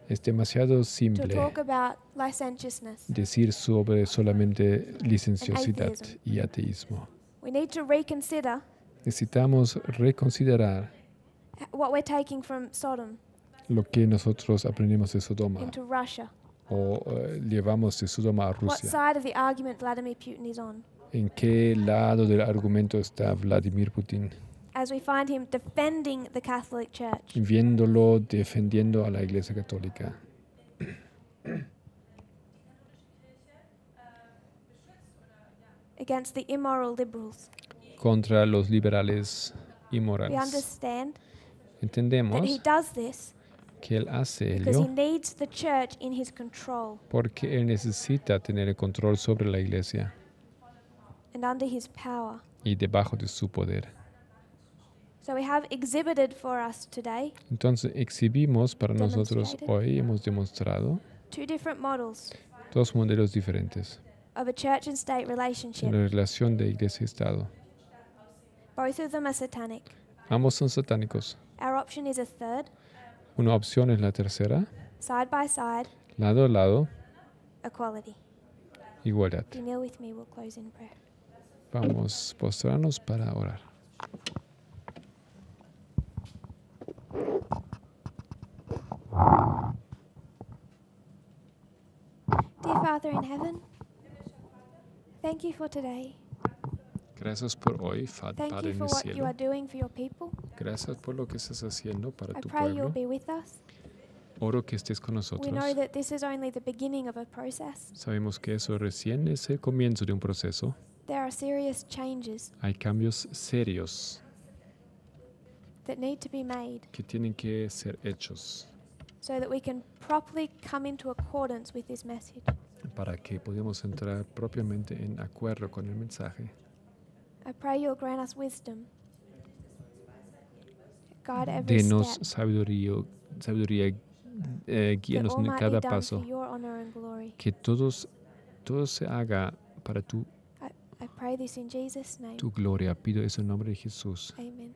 es demasiado to simple talk about licentiousness. decir sobre solamente licenciosidad y ateísmo. We need to reconsider Necesitamos reconsiderar what we're taking from Sodom lo que nosotros aprendemos de Sodoma into Russia. o eh, llevamos de Sodoma a What Rusia. side of the argument Vladimir Putin is on, ¿En qué lado del argumento está Vladimir Putin? as we find him defending the Catholic Church. Viéndolo defendiendo a la Iglesia Católica. against the immoral liberals. contra los liberales We inmorales. understand that he Entendemos does this que él hace because he ello needs the church in his control porque él necesita tener el control sobre la iglesia and under his power. y debajo de su poder. So we have exhibited for us today Entonces exhibimos para nosotros Demonstrated. hoy, hemos demostrado two different models dos modelos diferentes of a church and state de relationship. la relación de iglesia y Estado. Both of them are satanic. Ambos son satánicos. Our option is a third, Una opción es la tercera, side by side, lado a lado, equality. igualdad. If you kneel with me, we'll close in prayer. Vamos a postrarnos para orar. Dear Father in heaven, thank you for today. Gracias por hoy, Padre en el cielo. Gracias por lo que estás haciendo para tu pueblo. Oro que estés con We nosotros. know that this is only the beginning of a process, Sabemos que eso recién es el comienzo de un proceso, There are serious changes Hay cambios serios that need to be made que tienen que ser hechos so that we can properly come into accordance with this message. para que podamos entrar propiamente en acuerdo con el mensaje. I pray you'll grant us wisdom. Guide every Denos sabiduría, sabiduría eh, guíanos en cada paso. Que todos, todo se haga para tu, I pray this in Jesus' name. tu gloria. Pido eso en nombre de Jesús. Amen.